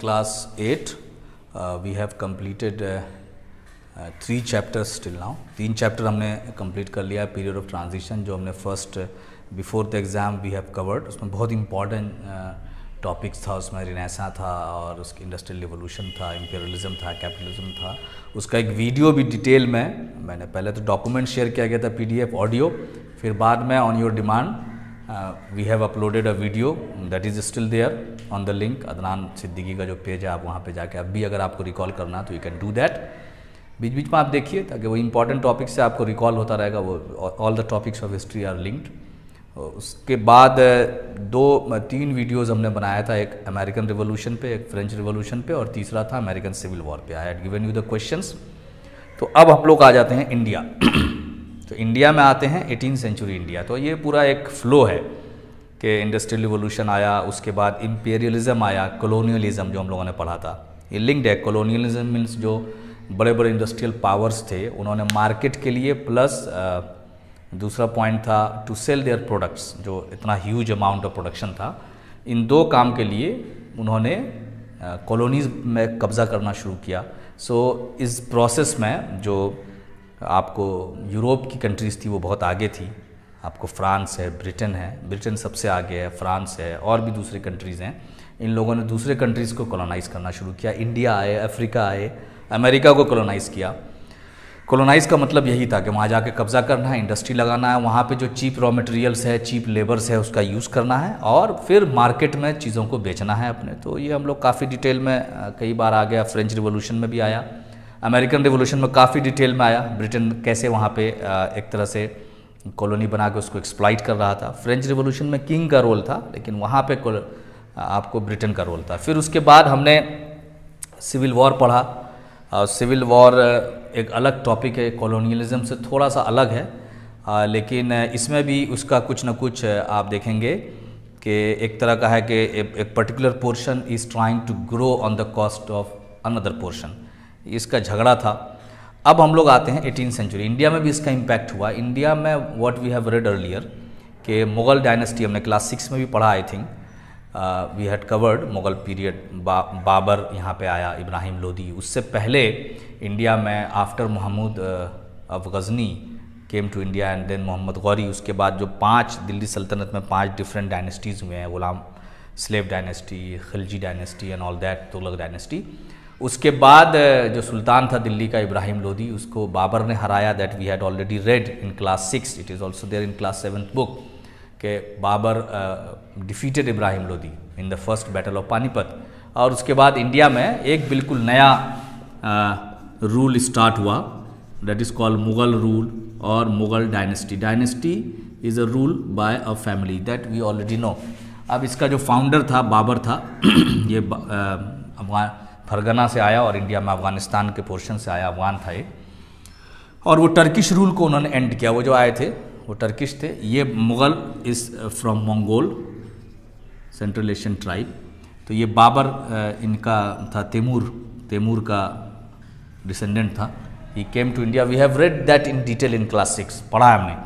class 8 uh, we have completed uh, uh, three chapters till now. तीन chapter हमने complete कर लिया है पीरियड ऑफ़ ट्रांजिशन जो हमने first before the exam we have covered उसमें बहुत इंपॉर्टेंट टॉपिक्स था उसमें रिनेसा था और उसकी इंडस्ट्रियल रिवोल्यूशन था इंपेरियलिज्म था कैपिटलिज्म था। उसका एक वीडियो भी डिटेल में मैंने पहले तो डॉक्यूमेंट शेयर किया गया था पीडीएफ ऑडियो फिर बाद में on your demand we have uploaded a video that is still there on the link Adnan Siddiqui का जो पेज है, आप वहाँ पे जाके अब भी अगर आपको रिकॉल करना है तो यू कैन डू दैट बीच बीच में आप देखिए, ताकि वो इंपॉर्टेंट टॉपिक से आपको रिकॉल होता रहेगा, वो all the topics of history are linked उसके बाद दो तीन वीडियोस हमने बनाया था, एक अमेरिकन रिवोल्यूशन पे, एक फ्रेंच रिवोल्यूशन पे, और तीसरा था अमेरिकन सिविल वॉर पे. I had given you the questions तो अब हम लोग आ जाते हैं इंडिया तो इंडिया में आते हैं एटीन सेंचुरी इंडिया तो ये पूरा एक फ्लो है कि इंडस्ट्रियल रिवोल्यूशन आया उसके बाद इम्पेरियलिज्म आया कॉलोनियलिज्म जो हम लोगों ने पढ़ा था। ये लिंक्ड है कॉलोनियलिज्म मीन्स जो बड़े बड़े इंडस्ट्रियल पावर्स थे उन्होंने मार्केट के लिए प्लस दूसरा पॉइंट था टू सेल देयर प्रोडक्ट्स जो इतना ह्यूज अमाउंट ऑफ़ प्रोडक्शन था। इन दो काम के लिए उन्होंने कॉलोनीज़ में कब्ज़ा करना शुरू किया। सो so, इस प्रोसेस में जो आपको यूरोप की कंट्रीज़ थी, वो बहुत आगे थी। आपको फ्रांस है, ब्रिटेन है। ब्रिटेन सबसे आगे है, फ्रांस है, और भी दूसरे कंट्रीज़ हैं। इन लोगों ने दूसरे कंट्रीज़ को कॉलोनाइज़ करना शुरू किया। इंडिया आए, अफ्रीका आए, अमेरिका को कॉलोनाइज़ किया। कॉलोनाइज का मतलब यही था कि वहाँ जाके कब्ज़ा करना है इंडस्ट्री लगाना है। वहाँ पे जो चीप रॉ मटेरियल्स है चीप लेबर्स है, उसका यूज़ करना है और फिर मार्केट में चीज़ों को बेचना है अपने। तो ये हम लोग काफ़ी डिटेल में कई बार आ गया फ्रेंच रिवोल्यूशन में भी आया। अमेरिकन रिवोल्यूशन में काफ़ी डिटेल में आया, ब्रिटेन कैसे वहाँ पर एक तरह से कॉलोनी बना के उसको एक्सप्लाइट कर रहा था। फ्रेंच रिवोल्यूशन में किंग का रोल था, लेकिन वहाँ पर आपको ब्रिटेन का रोल था। फिर उसके बाद हमने सिविल वॉर पढ़ा। और सिविल वॉर एक अलग टॉपिक है कॉलोनियलिज्म से थोड़ा सा अलग है। लेकिन इसमें भी उसका कुछ ना कुछ आप देखेंगे कि एक तरह का है कि एक particular portion is trying to grow on the cost of another portion इसका झगड़ा था। अब हम लोग आते हैं एटीन सेंचुरी इंडिया में भी इसका इम्पैक्ट हुआ। इंडिया में what we have read earlier कि मुग़ल डायनेस्टी हमने क्लास सिक्स में भी पढ़ा I think we had covered Mughal period Babur यहाँ पे आया, इब्राहिम लोदी। उससे पहले इंडिया में after Mohammad of Ghazni came to India and then Mohammad Ghori. उसके बाद जो पाँच दिल्ली सल्तनत में पाँच डिफरेंट डायनेस्टीज़ हुए हैं, Ghulam slave dynasty Khilji dynasty and all that Tughlaq dynasty उसके बाद जो सुल्तान था दिल्ली का इब्राहिम लोदी, उसको बाबर ने हराया that we had already read in class six it is also there in class seventh book के Babur defeated Ibrahim Lodi in the first battle of Panipat. और उसके बाद इंडिया में एक बिल्कुल नया रूल स्टार्ट हुआ that is called Mughal rule और Mughal dynasty dynasty is a rule by a family that we already know अब इसका जो फाउंडर था, बाबर था, ये अफगान फरगना से आया और इंडिया में अफ़गानिस्तान के पोर्शन से आया, अफगान था ये। और वो टर्किश रूल को उन्होंने एंड किया। वो जो आए थे, वो टर्किश थे। ये Mughal is from Mongol central Asian tribe तो ये बाबर इनका था, तैमूर तैमूर का डिसेंडेंट था। He came to India we have read that in detail in class six पढ़ा हमने।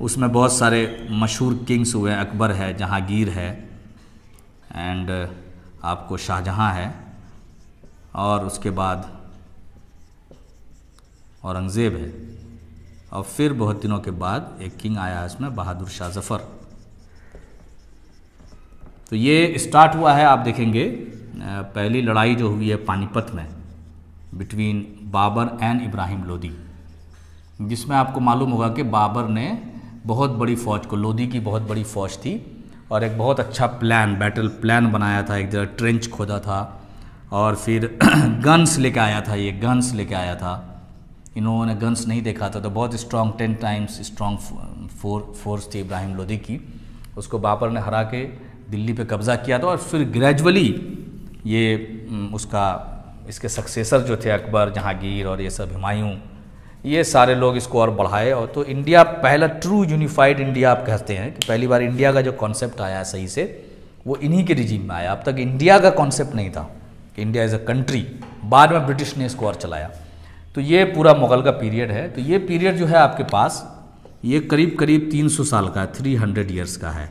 उसमें बहुत सारे मशहूर किंग्स हुए अकबर है, जहांगीर है। एंड आपको शाहजहाँ है। और उसके बाद औरंगज़ेब है। और फिर बहुत दिनों के बाद एक किंग आया इसमें बहादुर शाह जफ़र। तो ये स्टार्ट हुआ है, आप देखेंगे। पहली लड़ाई जो हुई है पानीपत में बिटवीन बाबर एंड इब्राहिम लोदी, जिसमें आपको मालूम होगा कि बाबर ने बहुत बड़ी फ़ौज को, लोदी की बहुत बड़ी फ़ौज थी, और एक बहुत अच्छा प्लान बैटल प्लान बनाया था। एक जगह ट्रेंच खोदा था और फिर गन्स लेके आया था, ये गन्स लेके आया था। इन्होंने ने गन्स नहीं देखा था तो बहुत strong ten times strong for force थी इब्राहिम लोदी की। उसको बाबर ने हरा के दिल्ली पे कब्ज़ा किया था और फिर ग्रेजुअली ये उसका, इसके सक्सेसर जो थे अकबर, जहांगीर और ये सब हुमायूं, ये सारे लोग इसको और बढ़ाए। और तो इंडिया पहला ट्रू यूनिफाइड इंडिया आप कहते हैं कि पहली बार इंडिया का जो कॉन्सेप्ट आया सही से, वो इन्हीं के रिजीम में आया। अब तक इंडिया का कॉन्सेप्ट नहीं था। कि इंडिया इज़ अ कंट्री बाद में ब्रिटिश ने इसको और चलाया। तो ये पूरा मुग़ल का पीरियड है। तो ये पीरियड जो है आपके पास, ये करीब करीब 300 साल का है 300 ईयर्स का है।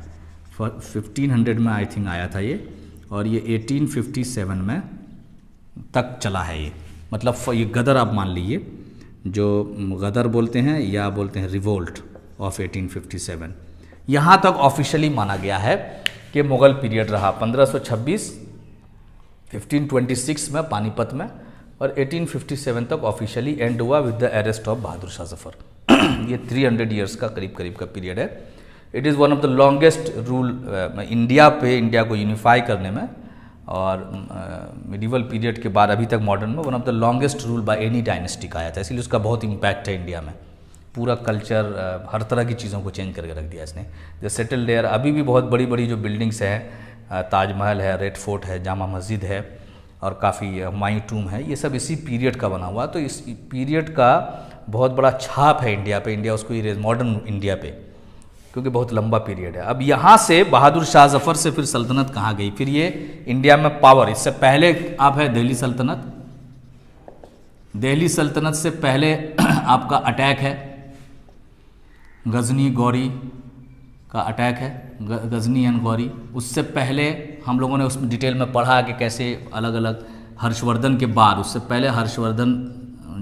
1500 में आई थिंक आया था ये, और ये 1857 में तक चला है ये। मतलब ये गदर आप मान लीजिए, जो गदर बोलते हैं या बोलते हैं रिवोल्ट ऑफ़ 1857 यहाँ तक ऑफिशियली माना गया है कि मुग़ल पीरियड रहा। 1526 1526 में पानीपत में और 1857 तक ऑफिशियली एंड हुआ with the arrest of Bahadur Shah Zafar ये 300 इयर्स का करीब करीब का पीरियड है। It is one of the longest rule India पे इंडिया को यूनिफाई करने में और मिडिवल uh, पीरियड के बाद अभी तक मॉडर्न में one of the longest rule by any dynasty का आया था। इसलिए उसका बहुत इम्पैक्ट है इंडिया में। पूरा कल्चर uh, हर तरह की चीज़ों को चेंज करके रख दिया इसने। जो सेटल डेयर अभी भी बहुत बड़ी बड़ी जो बिल्डिंग्स हैं ताजमहल है, रेड फोर्ट है, जामा मस्जिद है और काफ़ी हुमायूं टूम है। ये सब इसी पीरियड का बना हुआ तो इस पीरियड का बहुत बड़ा छाप है इंडिया पे, इंडिया उसको इरेज मॉडर्न इंडिया पे, क्योंकि बहुत लंबा पीरियड है। अब यहाँ से बहादुर शाह जफ़र से फिर सल्तनत कहाँ गई? फिर ये इंडिया में पावर इससे पहले आप है दिल्ली सल्तनत? दिल्ली सल्तनत से पहले आपका अटैक है। गजनी, गौरी का अटैक है गजनी एंड गौरी। उससे पहले हम लोगों ने उसमें डिटेल में पढ़ा कि कैसे अलग अलग हर्षवर्धन के बाद, उससे पहले हर्षवर्धन,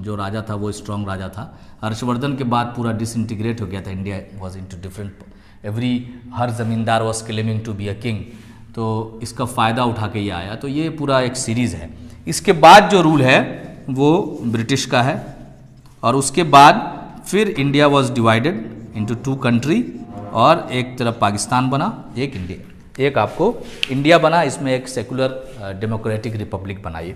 जो राजा था, वो स्ट्रॉन्ग राजा था। हर्षवर्धन के बाद पूरा डिसइंटीग्रेट हो गया था। India was in different every her zamindar was claiming to be a king तो इसका फ़ायदा उठा के ये आया। तो ये पूरा एक सीरीज़ है। इसके बाद जो रूल है, वो ब्रिटिश का है। और उसके बाद फिर India was divided into two country और एक तरफ़ पाकिस्तान बना एक इंडिया। एक आपको इंडिया बना इसमें एक सेकुलर डेमोक्रेटिक रिपब्लिक बनाई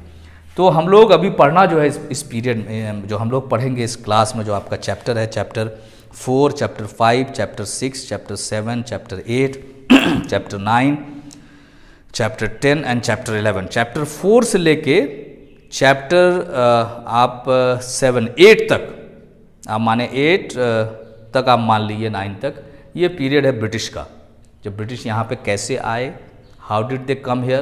तो हम लोग अभी पढ़ना जो है इस, इस पीरियड में जो हम लोग पढ़ेंगे इस क्लास में जो आपका चैप्टर है chapter four chapter five chapter six chapter seven chapter eight chapter nine chapter ten and chapter eleven chapter four से लेके चैप्टर आप सेवन एट तक आप माने एट तक आप मान लीजिए नाइन तक। ये पीरियड है ब्रिटिश का। जब ब्रिटिश यहाँ पे कैसे आए how did they come here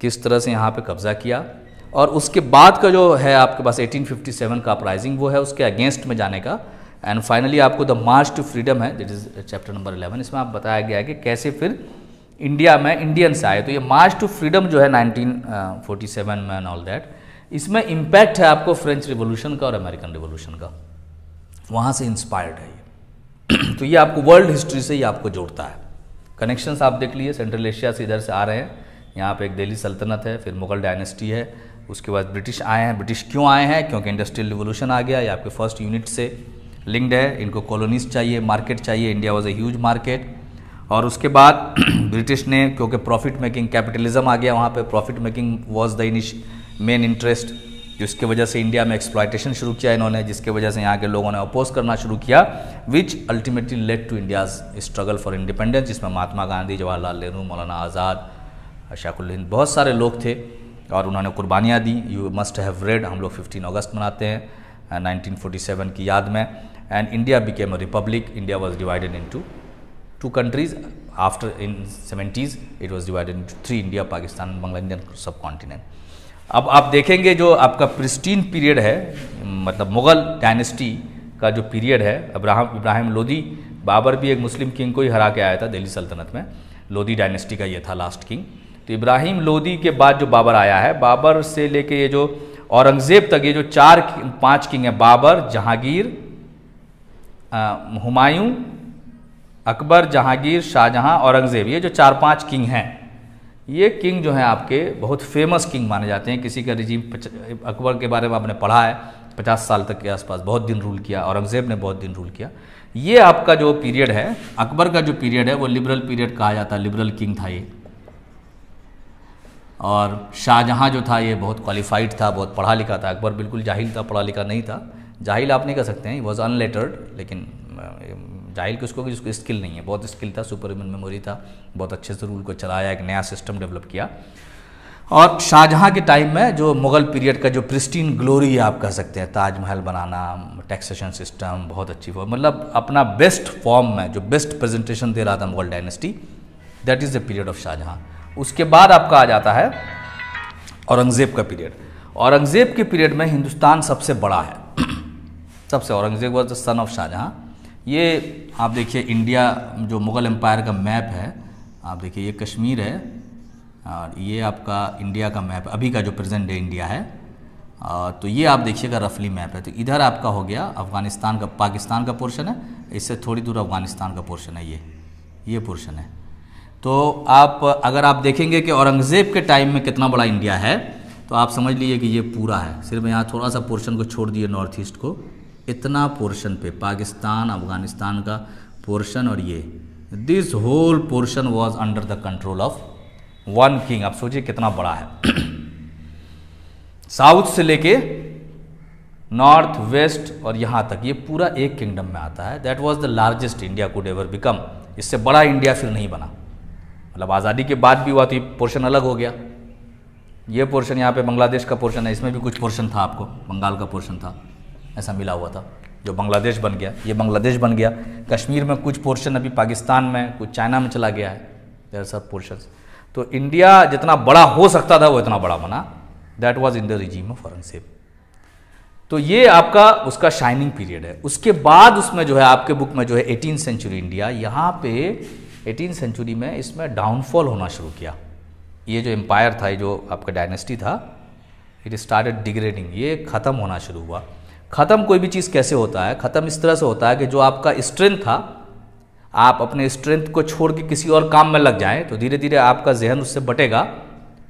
किस तरह से यहाँ पे कब्ज़ा किया और उसके बाद का जो है आपके पास 1857 का अपराइजिंग वो है उसके अगेंस्ट में जाने का। एंड फाइनली आपको द मार्च टू फ्रीडम है दिट इज़ चैप्टर नंबर 11 इसमें आप बताया गया है कि कैसे फिर इंडिया में इंडियंस आए। तो ये मार्च टू फ्रीडम जो है 1947 uh, में एंड ऑल दैट इसमें इम्पैक्ट है आपको फ्रेंच रिवोल्यूशन का और अमेरिकन रिवोल्यूशन का। वहाँ से इंस्पायर्ड है ये। तो ये आपको वर्ल्ड हिस्ट्री से ही आपको जोड़ता है। कनेक्शंस आप देख लीजिए सेंट्रल एशिया से इधर से आ रहे हैं। यहाँ पे एक दिल्ली सल्तनत है, फिर मुगल डायनेस्टी है, उसके बाद ब्रिटिश आए हैं। ब्रिटिश क्यों आए हैं? क्योंकि इंडस्ट्रियल रिवोल्यूशन आ गया, ये आपके फ़र्स्ट यूनिट से लिंक्ड है। इनको कॉलोनीज चाहिए मार्केट चाहिए। India was a huge market और उसके बाद ब्रिटिश ने, क्योंकि प्रॉफिट मेकिंग कैपिटलिज्म आ गया वहाँ पे प्रॉफिट मेकिंग वॉज़ द इनिश मेन इंटरेस्ट जिसकी वजह से इंडिया में एक्सप्लाइटेशन शुरू किया इन्होंने, जिसके वजह से यहाँ के लोगों ने अपोज करना शुरू किया which ultimately led to India's struggle for independence जिसमें महात्मा गांधी जवाहरलाल नेहरू, मौलाना आज़ाद शाकुल हिंद बहुत सारे लोग थे, और उन्होंने कुर्बानियाँ दी। यू मस्ट हैव रेड हम लोग 15 अगस्त मनाते हैं 1947 की याद में and India became a republic India was divided into two countries after in seventies it was divided into three India Pakistan Bangla Indian subcontinent अब आप देखेंगे जो आपका प्रिस्टीन पीरियड है मतलब मुग़ल डायनेस्टी का जो पीरियड है, अब्राहम, इब्राहिम लोदी, बाबर भी एक मुस्लिम किंग को ही हरा के आया था दिल्ली सल्तनत में, लोदी डायनेस्टी का ये था लास्ट किंग तो इब्राहिम लोदी के बाद जो बाबर आया है, बाबर से लेके ये जो औरंगज़ेब तक ये जो चार पाँच किंग हैं, बाबर, जहांगीर हुमायूं, अकबर, जहांगीर, शाहजहां, औरंगज़ेब, ये जो चार पाँच किंग हैं। ये किंग जो हैं आपके, बहुत फ़ेमस किंग माने जाते हैं। किसी का रिजीम अकबर के बारे में आपने पढ़ा है, पचास साल तक के आसपास बहुत दिन रूल किया, औरंगज़ेब ने बहुत दिन रूल किया। ये आपका जो पीरियड है, अकबर का जो पीरियड है, वो लिबरल पीरियड कहा जाता है लिबरल किंग था ये। और शाहजहाँ जो था, ये बहुत क्वालिफाइड था, बहुत पढ़ा लिखा था। अकबर बिल्कुल जाहिल था, पढ़ा लिखा नहीं था। जाहिल आप नहीं कह सकते हैं वॉज़ अनलेटर्ड लेकिन जाहिल किसको जिसको स्किल नहीं है, बहुत स्किल था सुपर ह्यूमन मेमोरी था, बहुत अच्छे से रूल को चलाया, एक नया सिस्टम डेवलप किया। और शाहजहाँ के टाइम में जो मुग़ल पीरियड का जो प्रिस्टीन ग्लोरी आप कह सकते हैं, ताजमहल बनाना टैक्सेशन सिस्टम बहुत अच्छी फॉर्म मतलब अपना बेस्ट फॉर्म में जो बेस्ट प्रेजेंटेशन दे रहा था Mughal dynasty that is the period of Shah Jahan. उसके बाद आपका आ जाता है औरंगज़ेब का पीरियड औरंगज़ेब के पीरियड में हिंदुस्तान सबसे बड़ा है। सबसे, Aurangzeb was the son of Shah Jahan. ये आप देखिए इंडिया जो मुग़ल एम्पायर का मैप है, आप देखिए ये कश्मीर है, और ये आपका इंडिया का मैप, अभी का जो प्रेजेंट डे इंडिया है। तो ये आप देखिएगा रफली मैप है। तो इधर आपका हो गया अफ़गानिस्तान का, पाकिस्तान का पोर्शन है, इससे थोड़ी दूर अफ़गानिस्तान का पोर्शन है ये ये पोर्शन है। तो आप, अगर आप देखेंगे कि औरंगज़ेब के टाइम में कितना बड़ा इंडिया है तो आप समझ लीजिए कि ये पूरा है। सिर्फ़ यहाँ थोड़ा सा पोर्शन को छोड़ दिए नॉर्थ ईस्ट को। इतना पोर्शन पे, पाकिस्तान, अफ़गानिस्तान का पोर्शन और ये। This whole portion was under the control of one king आप सोचिए कितना बड़ा है। साउथ से लेके नॉर्थ वेस्ट और यहाँ तक, ये पूरा एक किंगडम में आता है। That was the largest India could ever become इससे बड़ा इंडिया फिर नहीं बना। मतलब आज़ादी के बाद भी हुआ तो ये पोर्शन अलग हो गया। ये पोर्शन यहाँ पे बांग्लादेश का पोर्शन है, इसमें भी कुछ पोर्शन था आपको, बंगाल का पोर्शन था। ऐसा मिला हुआ था, जो बांग्लादेश बन गया। ये बांग्लादेश बन गया। कश्मीर में कुछ पोर्शन अभी पाकिस्तान में, कुछ चाइना में चला गया है। देर सब पोर्शन तो इंडिया जितना बड़ा हो सकता था, वो इतना बड़ा बना। That was in the regime of Aurangzeb तो ये आपका उसका शाइनिंग पीरियड है। उसके बाद उसमें जो है, आपके बुक में जो है एटीन सेंचुरी इंडिया यहाँ पे एटीन सेंचुरी में इसमें डाउनफॉल होना शुरू किया। ये जो एम्पायर था, ये जो आपका डायनेस्टी था इट स्टार्टेड डिग्रेडिंग ये ख़त्म होना शुरू हुआ। ख़त्म कोई भी चीज़ कैसे होता है? ख़त्म इस तरह से होता है कि जो आपका स्ट्रेंथ था, आप अपने स्ट्रेंथ को छोड़ के किसी और काम में लग जाएँ तो धीरे धीरे आपका जहन उससे बटेगा।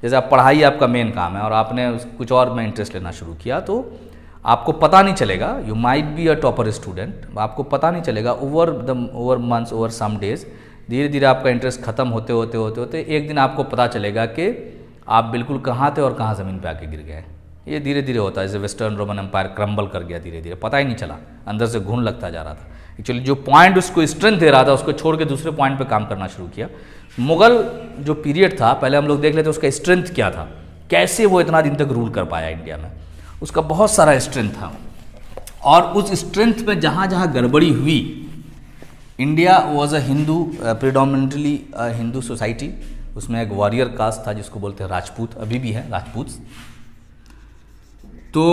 जैसे आप पढ़ाई आपका मेन काम है और आपने कुछ और में इंटरेस्ट लेना शुरू किया तो आपको पता नहीं चलेगा। You might be a topper student आपको पता नहीं चलेगा over the over months over some days धीरे धीरे आपका इंटरेस्ट खत्म होते होते होते होते एक दिन आपको पता चलेगा कि आप बिल्कुल कहाँ थे और कहाँ ज़मीन पे आके गिर गए। ये धीरे धीरे होता है, जैसे वेस्टर्न रोमन एम्पायर क्रम्बल कर गया धीरे धीरे पता ही नहीं चला, अंदर से घून लगता जा रहा था। एक्चुअली जो पॉइंट उसको स्ट्रेंथ दे रहा था, उसको छोड़ के दूसरे पॉइंट पे काम करना शुरू किया। मुगल जो पीरियड था, पहले हम लोग देख लेते उसका स्ट्रेंथ क्या था। कैसे वो इतना दिन तक रूल कर पाया इंडिया में? उसका बहुत सारा स्ट्रेंथ था। और उस स्ट्रेंथ में जहाँ जहाँ गड़बड़ी हुई India was a Hindu predominantly Hindu society उसमें एक वॉरियर कास्ट था, जिसको बोलते हैं राजपूत अभी भी है राजपूत तो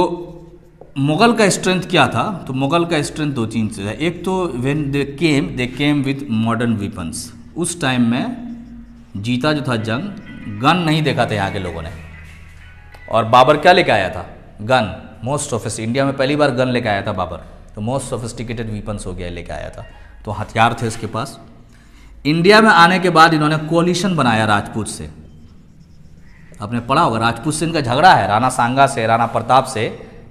मुगल का स्ट्रेंथ क्या था? तो मुगल का स्ट्रेंथ दो से है। एक तो when they came they came with modern weapons उस टाइम में जीता जो था जंग गन नहीं देखा था यहाँ के लोगों ने। और बाबर क्या लेके आया था? गन मोस्ट सोफिस्ट इंडिया में पहली बार गन लेके आया था बाबर। तो मोस्ट सोफिस्टिकेटेड वीपन्स हो गया लेके आया था। तो हथियार थे इसके पास। इंडिया में आने के बाद इन्होंने कोलिशन बनाया राजपूत से। आपने पढ़ा होगा, राजपूत से इनका झगड़ा है, राणा सांगा से, राणा प्रताप से,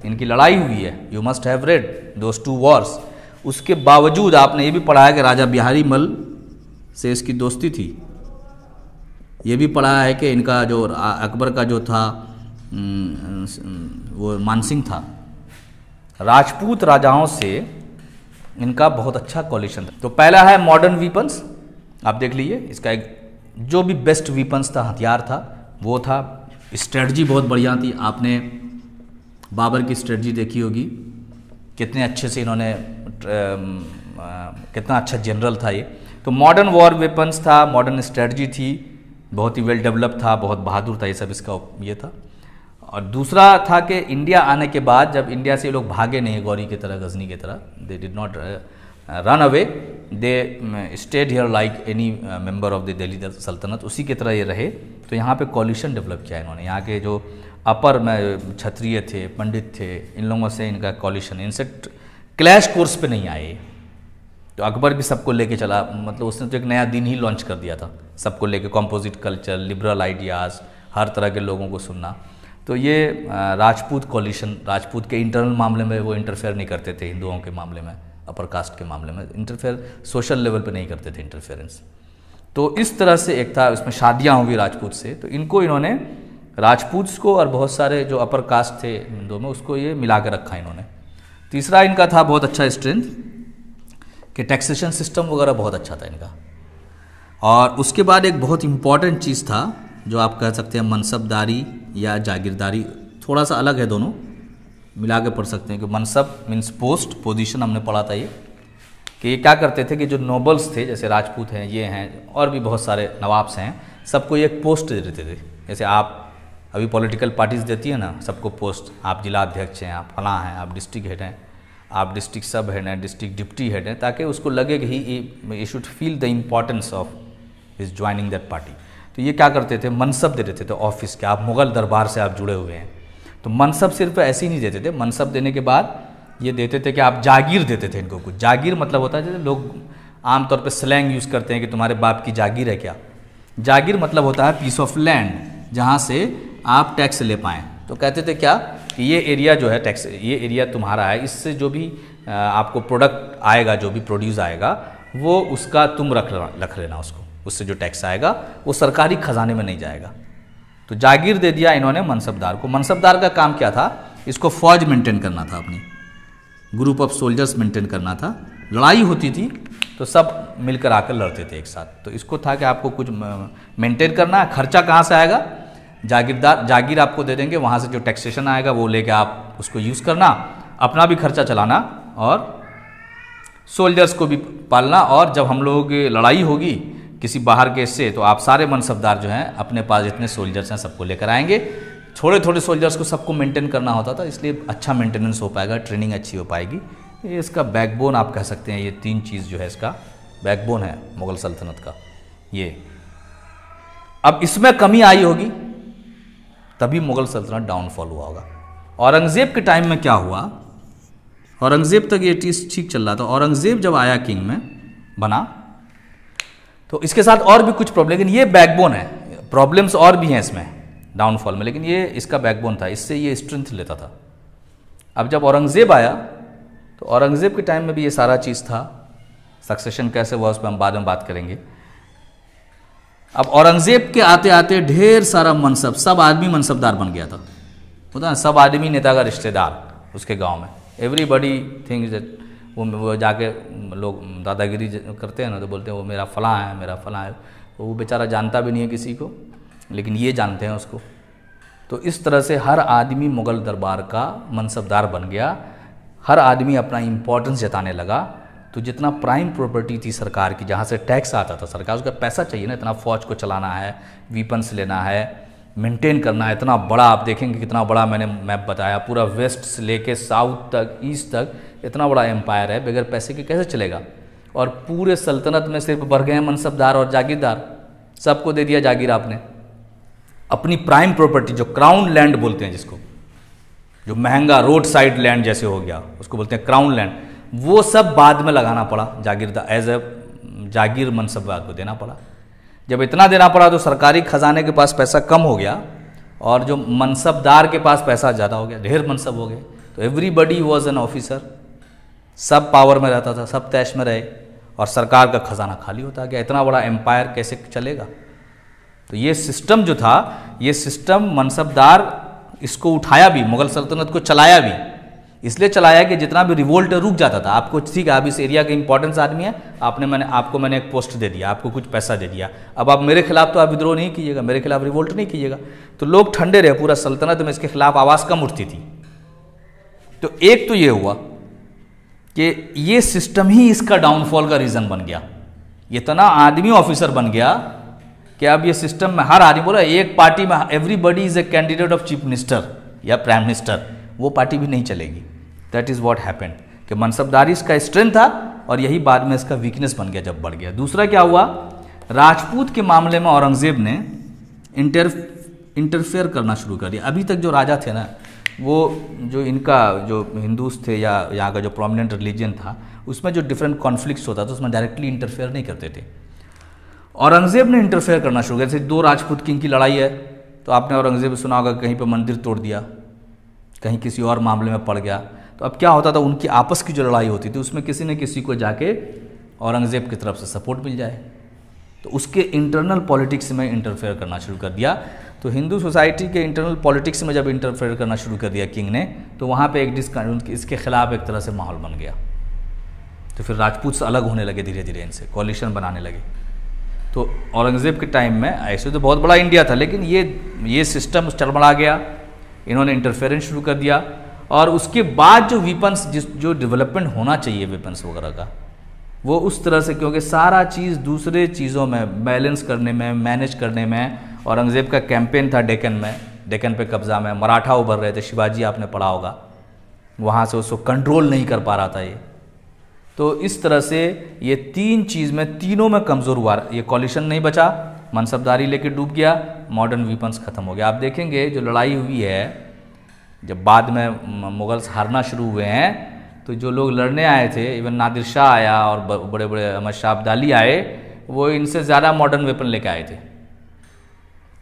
इनकी लड़ाई हुई है। You must have read those two wars उसके बावजूद आपने ये भी पढ़ा है कि राजा बिहारी मल से इसकी दोस्ती थी। ये भी पढ़ा है कि इनका जो अकबर का जो था वो मानसिंह था। राजपूत राजाओं से इनका बहुत अच्छा कॉलिशन था। तो पहला है मॉडर्न वीपन्स आप देख लीजिए, इसका एक जो भी बेस्ट वीपन्स था, हथियार था वो था। स्ट्रेटजी बहुत बढ़िया थी। आपने बाबर की स्ट्रेटजी देखी होगी। कितने अच्छे से इन्होंने कितना अच्छा जनरल था ये। तो मॉडर्न वॉर वेपन्स था मॉडर्न स्ट्रेटजी थी। बहुत ही वेल डेवलप था, बहुत बहादुर था ये सब इसका ये था। और दूसरा था कि इंडिया आने के बाद जब इंडिया से लोग भागे नहीं, गौरी की तरह, गजनी की तरह they did not run away they stayed here like any member of the Delhi Saltanat उसी की तरह ये रहे। तो यहाँ पे कॉल्यूशन डेवलप किया इन्होंने। यहाँ के जो अपर में, क्षत्रिय थे, पंडित थे, इन लोगों से इनका कॉल्यूशन इनसे क्लैश कोर्स पे नहीं आए। तो अकबर भी सबको लेके चला। मतलब उसने तो एक नया दिन ही लॉन्च कर दिया था। सबको लेके कॉम्पोजिट कल्चर लिबरल आइडियाज़ हर तरह के लोगों को सुनना। तो ये राजपूत कॉलिशन राजपूत के इंटरनल मामले में वो इंटरफेयर नहीं करते थे, हिंदुओं के मामले में। अपर कास्ट के मामले में इंटरफेयर सोशल लेवल पर नहीं करते थे इंटरफेरेंस तो इस तरह से एक था उसमें शादियाँ होंगी राजपूत से तो इनको इन्होंने राजपूत को और बहुत सारे जो अपर कास्ट थे हिंदुओं में, उसको ये मिला के रखा इन्होंने. तीसरा इनका था बहुत अच्छा स्ट्रेंथ कि टैक्सेशन सिस्टम वगैरह बहुत अच्छा था इनका. और उसके बाद एक बहुत इंपॉर्टेंट चीज़ था, जो आप कह सकते हैं मनसबदारी या जागीरदारी, थोड़ा सा अलग है दोनों मिला के पढ़ सकते हैं कि मनसब मीन्स पोस्ट पोजीशन हमने पढ़ा था ये, कि ये क्या करते थे कि जो नोबल्स थे, जैसे राजपूत हैं, ये हैं, और भी बहुत सारे नवाब्स हैं, सबको एक पोस्ट देते थे। जैसे आप अभी पॉलिटिकल पार्टीज़ देती है ना, सबको पोस्ट आप जिला अध्यक्ष हैं, आप फला हैं, आप डिस्ट्रिक्ट हेड हैं, आप डिस्ट्रिक्ट सब हेड हैं डिस्ट्रिक्ट डिप्टी हेड हैं, ताकि उसको लगे कि he should feel the importance of is joining that party तो ये क्या करते थे? मनसब देते थे तो ऑफ़िस के, आप मुग़ल दरबार से आप जुड़े हुए हैं। तो मनसब सिर्फ़ ऐसे ही नहीं देते थे। मनसब देने के बाद ये देते थे कि आप जागीर देते थे इनको कुछ। जागीर मतलब होता है जैसे लोग आमतौर पर स्लैंग यूज़ करते हैं कि तुम्हारे बाप की जागीर है क्या? जागीर मतलब होता है पीस ऑफ़ लैंड जहाँ से आप टैक्स ले पाएँ। तो कहते थे क्या कि ये एरिया जो है टैक्स ये एरिया तुम्हारा है, इससे जो भी आपको प्रोडक्ट आएगा, जो भी प्रोड्यूस आएगा, वो उसका तुम रख रख लेना उसको। उससे जो टैक्स आएगा, वो सरकारी खजाने में नहीं जाएगा। तो जागीर दे दिया इन्होंने मनसबदार को। मनसबदार का काम क्या था? इसको फौज मेंटेन करना था अपनी। ग्रुप ऑफ़ सोल्जर्स मेंटेन करना था। लड़ाई होती थी तो सब मिलकर आकर लड़ते थे एक साथ। तो इसको था कि आपको कुछ मेंटेन करना है, खर्चा कहाँ से आएगा? जागीरदार, जागीर आपको दे देंगे, वहाँ से जो टैक्सेशन आएगा, वो लेके आप उसको यूज़ करना, अपना भी खर्चा चलाना और सोल्जर्स को भी पालना। और जब हम लोग लड़ाई होगी किसी बाहर के से तो आप सारे मनसबदार जो हैं, अपने पास जितने सोल्जर्स हैं, सबको लेकर आएँगे। थोड़े थोड़े सोल्जर्स को सबको मेंटेन करना होता था, इसलिए अच्छा मेंटेनेंस हो पाएगा ट्रेनिंग अच्छी हो पाएगी। ये इसका बैकबोन आप कह सकते हैं, ये तीन चीज़ जो है इसका बैकबोन है, मुग़ल सल्तनत का। ये। अब इसमें कमी आई होगी, तभी मुग़ल सल्तनत डाउनफॉल हुआ होगा। औरंगज़ेब के टाइम में क्या हुआ? औरंगज़ेब तक ये चीज़ ठीक चल रहा था। औरंगज़ेब जब आया किंग में, बना तो इसके साथ और भी कुछ प्रॉब्लम लेकिन ये बैकबोन है। प्रॉब्लम्स और भी हैं इसमें डाउनफॉल में। लेकिन ये इसका बैकबोन था, इससे ये स्ट्रेंथ लेता था। अब जब औरंगज़ेब आया तो औरंगज़ेब के टाइम में भी ये सारा चीज़ था। सक्सेशन कैसे हुआ उस पर हम बाद में बात करेंगे। अब औरंगज़ेब के आते आते ढेर सारा मनसब, सब आदमी मनसबदार बन गया था। होता है, सब आदमी नेता का रिश्तेदार, उसके गाँव में। एवरीबडी थिंग्स दैट वो वो जाके लोग दादागिरी करते हैं ना तो बोलते हैं, वो मेरा फलां है, मेरा फलां है। तो वो बेचारा जानता भी नहीं है किसी को, लेकिन ये जानते हैं उसको। तो इस तरह से हर आदमी मुग़ल दरबार का मनसबदार बन गया। हर आदमी अपना इम्पोर्टेंस जताने लगा। तो जितना प्राइम प्रॉपर्टी थी सरकार की, जहाँ से टैक्स आता था, सरकार, उसका पैसा चाहिए ना, इतना फौज को चलाना है वीपन्स लेना है मेंटेन करना है, इतना बड़ा, आप देखेंगे कितना बड़ा मैंने मैप बताया, पूरा वेस्ट से लेके साउथ तक ईस्ट तक इतना बड़ा एम्पायर है, बगैर पैसे के कैसे चलेगा? और पूरे सल्तनत में सिर्फ़ बढ़ गए मनसबदार और जागीरदार, सबको दे दिया जागीर आपने। अपनी प्राइम प्रॉपर्टी जो क्राउन लैंड बोलते हैं जिसको, जो महँगा रोड साइड लैंड जैसे हो गया, उसको बोलते हैं क्राउन लैंड वो सब बाद में लगाना पड़ा जागीरदार एज ए जागीर मनसबदार को देना पड़ा। जब इतना देना पड़ा तो सरकारी खजाने के पास पैसा कम हो गया, और जो मनसबदार के पास पैसा ज़्यादा हो गया, ढेर मनसब हो गए तो एवरीबडी वॉज़ एन ऑफिसर सब पावर में रहता था, सब तैश में रहे और सरकार का खजाना खाली होता गया। इतना बड़ा एम्पायर कैसे चलेगा? तो ये सिस्टम जो था, ये सिस्टम मनसबदार इसको उठाया भी, मुगल सल्तनत को चलाया भी। इसलिए चलाया कि जितना भी रिवोल्ट रुक जाता था, आपको ठीक है, आप इस एरिया के इंपॉर्टेंस आदमी है, आपने मैंने, आपको मैंने एक पोस्ट दे दिया, आपको कुछ पैसा दे दिया। अब आप मेरे खिलाफ तो आप विद्रोह नहीं कीजिएगा, मेरे खिलाफ रिवोल्ट नहीं कीजिएगा। तो लोग ठंडे रहे, पूरा सल्तनत में इसके खिलाफ आवाज़ कम उठती थी। तो एक तो ये हुआ कि ये सिस्टम ही इसका डाउनफॉल का रीज़न बन गया। इतना आदमी ऑफिसर बन गया कि अब ये सिस्टम में हर आदमी बोला, एक पार्टी में everybody is a candidate of chief minister या प्राइम मिनिस्टर वो पार्टी भी नहीं चलेगी। दैट इज़ वॉट हैपेंड कि मनसबदारी इसका स्ट्रेंथ था और यही बाद में इसका वीकनेस बन गया जब बढ़ गया। दूसरा क्या हुआ? राजपूत के मामले में औरंगज़ेब ने इंटर इंटरफेयर करना शुरू कर दिया। अभी तक जो राजा थे ना वो जो इनका जो हिंदूज थे या यहाँ का जो प्रोमिनेंट रिलीजन था, उसमें जो डिफरेंट कॉन्फ्लिक्ट्स होता था उसमें डायरेक्टली इंटरफेयर नहीं करते थे। औरंगज़ेब ने इंटरफेयर करना शुरू किया। जैसे दो राजपूत किंग की लड़ाई है तो आपने औरंगज़ेब सुना होगा कहीं पर मंदिर तोड़ दिया, कहीं किसी और मामले में पड़ गया। तो अब क्या होता था, उनकी आपस की जो लड़ाई होती थी, उसमें किसी न किसी को जाके औरंगज़ेब की तरफ़ से सपोर्ट मिल जाए। तो उसके इंटरनल पॉलिटिक्स में इंटरफेयर करना शुरू कर दिया। तो हिंदू सोसाइटी के इंटरनल पॉलिटिक्स में जब इंटरफेयर करना शुरू कर दिया किंग ने तो वहाँ पे एक डिस्क इसके खिलाफ एक तरह से माहौल बन गया। तो फिर राजपूत अलग होने लगे धीरे धीरे इनसे कॉलिशन बनाने लगे। तो औरंगज़ेब के टाइम में, ऐसे तो बहुत बड़ा इंडिया था, लेकिन ये ये सिस्टम चलमड़ा गया। इन्होंने इंटरफेरेंस शुरू कर दिया। और उसके बाद जो वीपन्स जिस जो डेवलपमेंट होना चाहिए वेपन्स वगैरह का, वो उस तरह से, क्योंकि सारा चीज़ दूसरे चीज़ों में बैलेंस करने में मैनेज करने में औरंगज़ेब का कैंपेन था डेकन में डेकन पे कब्ज़ा में, मराठा उभर रहे थे, शिवाजी आपने पढ़ा होगा। वहाँ से उसको कंट्रोल नहीं कर पा रहा था ये। तो इस तरह से ये तीन चीज़ में, तीनों में कमज़ोर हुआ। ये कॉलिशन नहीं बचा, मनसबदारी लेके डूब गया मॉडर्न वीपन्स ख़त्म हो गया। आप देखेंगे, जो लड़ाई हुई है, जब बाद में मुगल्स हारना शुरू हुए हैं तो जो लोग लड़ने आए थे इवन नादिर शाह आया और बड़े बड़े अहमद शाह अब्दाली आए, वो इनसे ज़्यादा मॉडर्न वेपन लेके आए थे।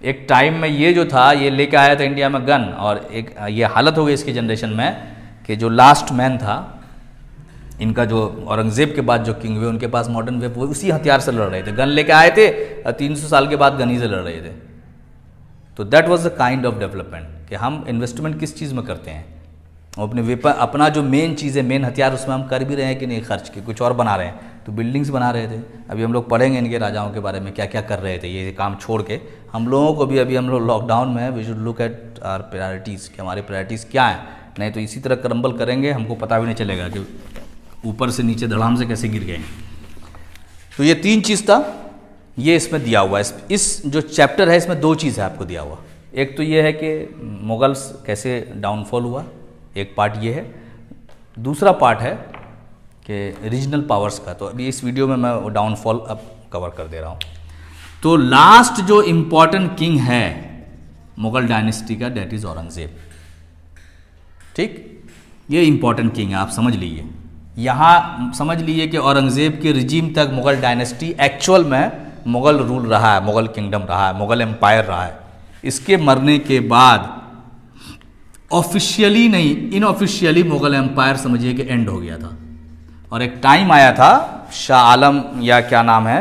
एक टाइम में ये जो था, ये लेके आया था इंडिया में गन और एक, ये हालत हो गई इसकी जनरेशन में कि जो लास्ट मैन था, इनका जो औरंगज़ेब के बाद जो किंग हुए, उनके पास मॉडर्न वेप वो उसी हथियार से लड़ रहे थे। गन लेके आए थे, और तीन सौ साल के बाद गन ही से लड़ रहे थे। तो that was the kind of development कि हम इन्वेस्टमेंट किस चीज़ में करते हैं? अपने वेपन अपना जो मेन चीज़ है मेन हथियार, उसमें हम कर भी रहे हैं कि नहीं खर्च के, कुछ और बना रहे हैं। तो बिल्डिंग्स बना रहे थे। अभी हम लोग पढ़ेंगे इनके राजाओं के बारे में क्या क्या कर रहे थे, ये काम छोड़ के। हम लोगों को भी अभी हम लोग लॉकडाउन में we should look at our priorities कि हमारी प्रायोरिटीज़ क्या हैं। नहीं तो इसी तरह क्रम्बल करेंगे, हमको पता भी नहीं चलेगा कि ऊपर से नीचे धड़ाम से कैसे गिर गए तो ये तीन चीज़ था, ये इसमें दिया हुआ है। इस जो चैप्टर है, इसमें दो चीज़ है आपको दिया हुआ। एक तो ये है कि मुगल्स कैसे डाउनफॉल हुआ, एक पार्ट ये है। दूसरा पार्ट है कि रीजनल पावर्स का। तो अभी इस वीडियो में मैं डाउनफॉल अब कवर कर दे रहा हूँ। तो लास्ट जो इंपॉर्टेंट किंग है, मुगल डायनेस्टी का डेट इज़ औरंगज़ेब। ठीक? ये इंपॉर्टेंट किंग है, आप समझ लीजिए। यहाँ समझ लीजिए कि औरंगज़ेब के रिजीम तक मुग़ल डायनेस्टी एक्चुअल में मुग़ल रूल रहा है, मुग़ल किंगडम रहा है, मुग़ल एम्पायर रहा है। इसके मरने के बाद ऑफिशियली नहीं इनऑफिशियली मुग़ल एम्पायर समझिए कि एंड हो गया था। और एक टाइम आया था, शाह आलम या क्या नाम है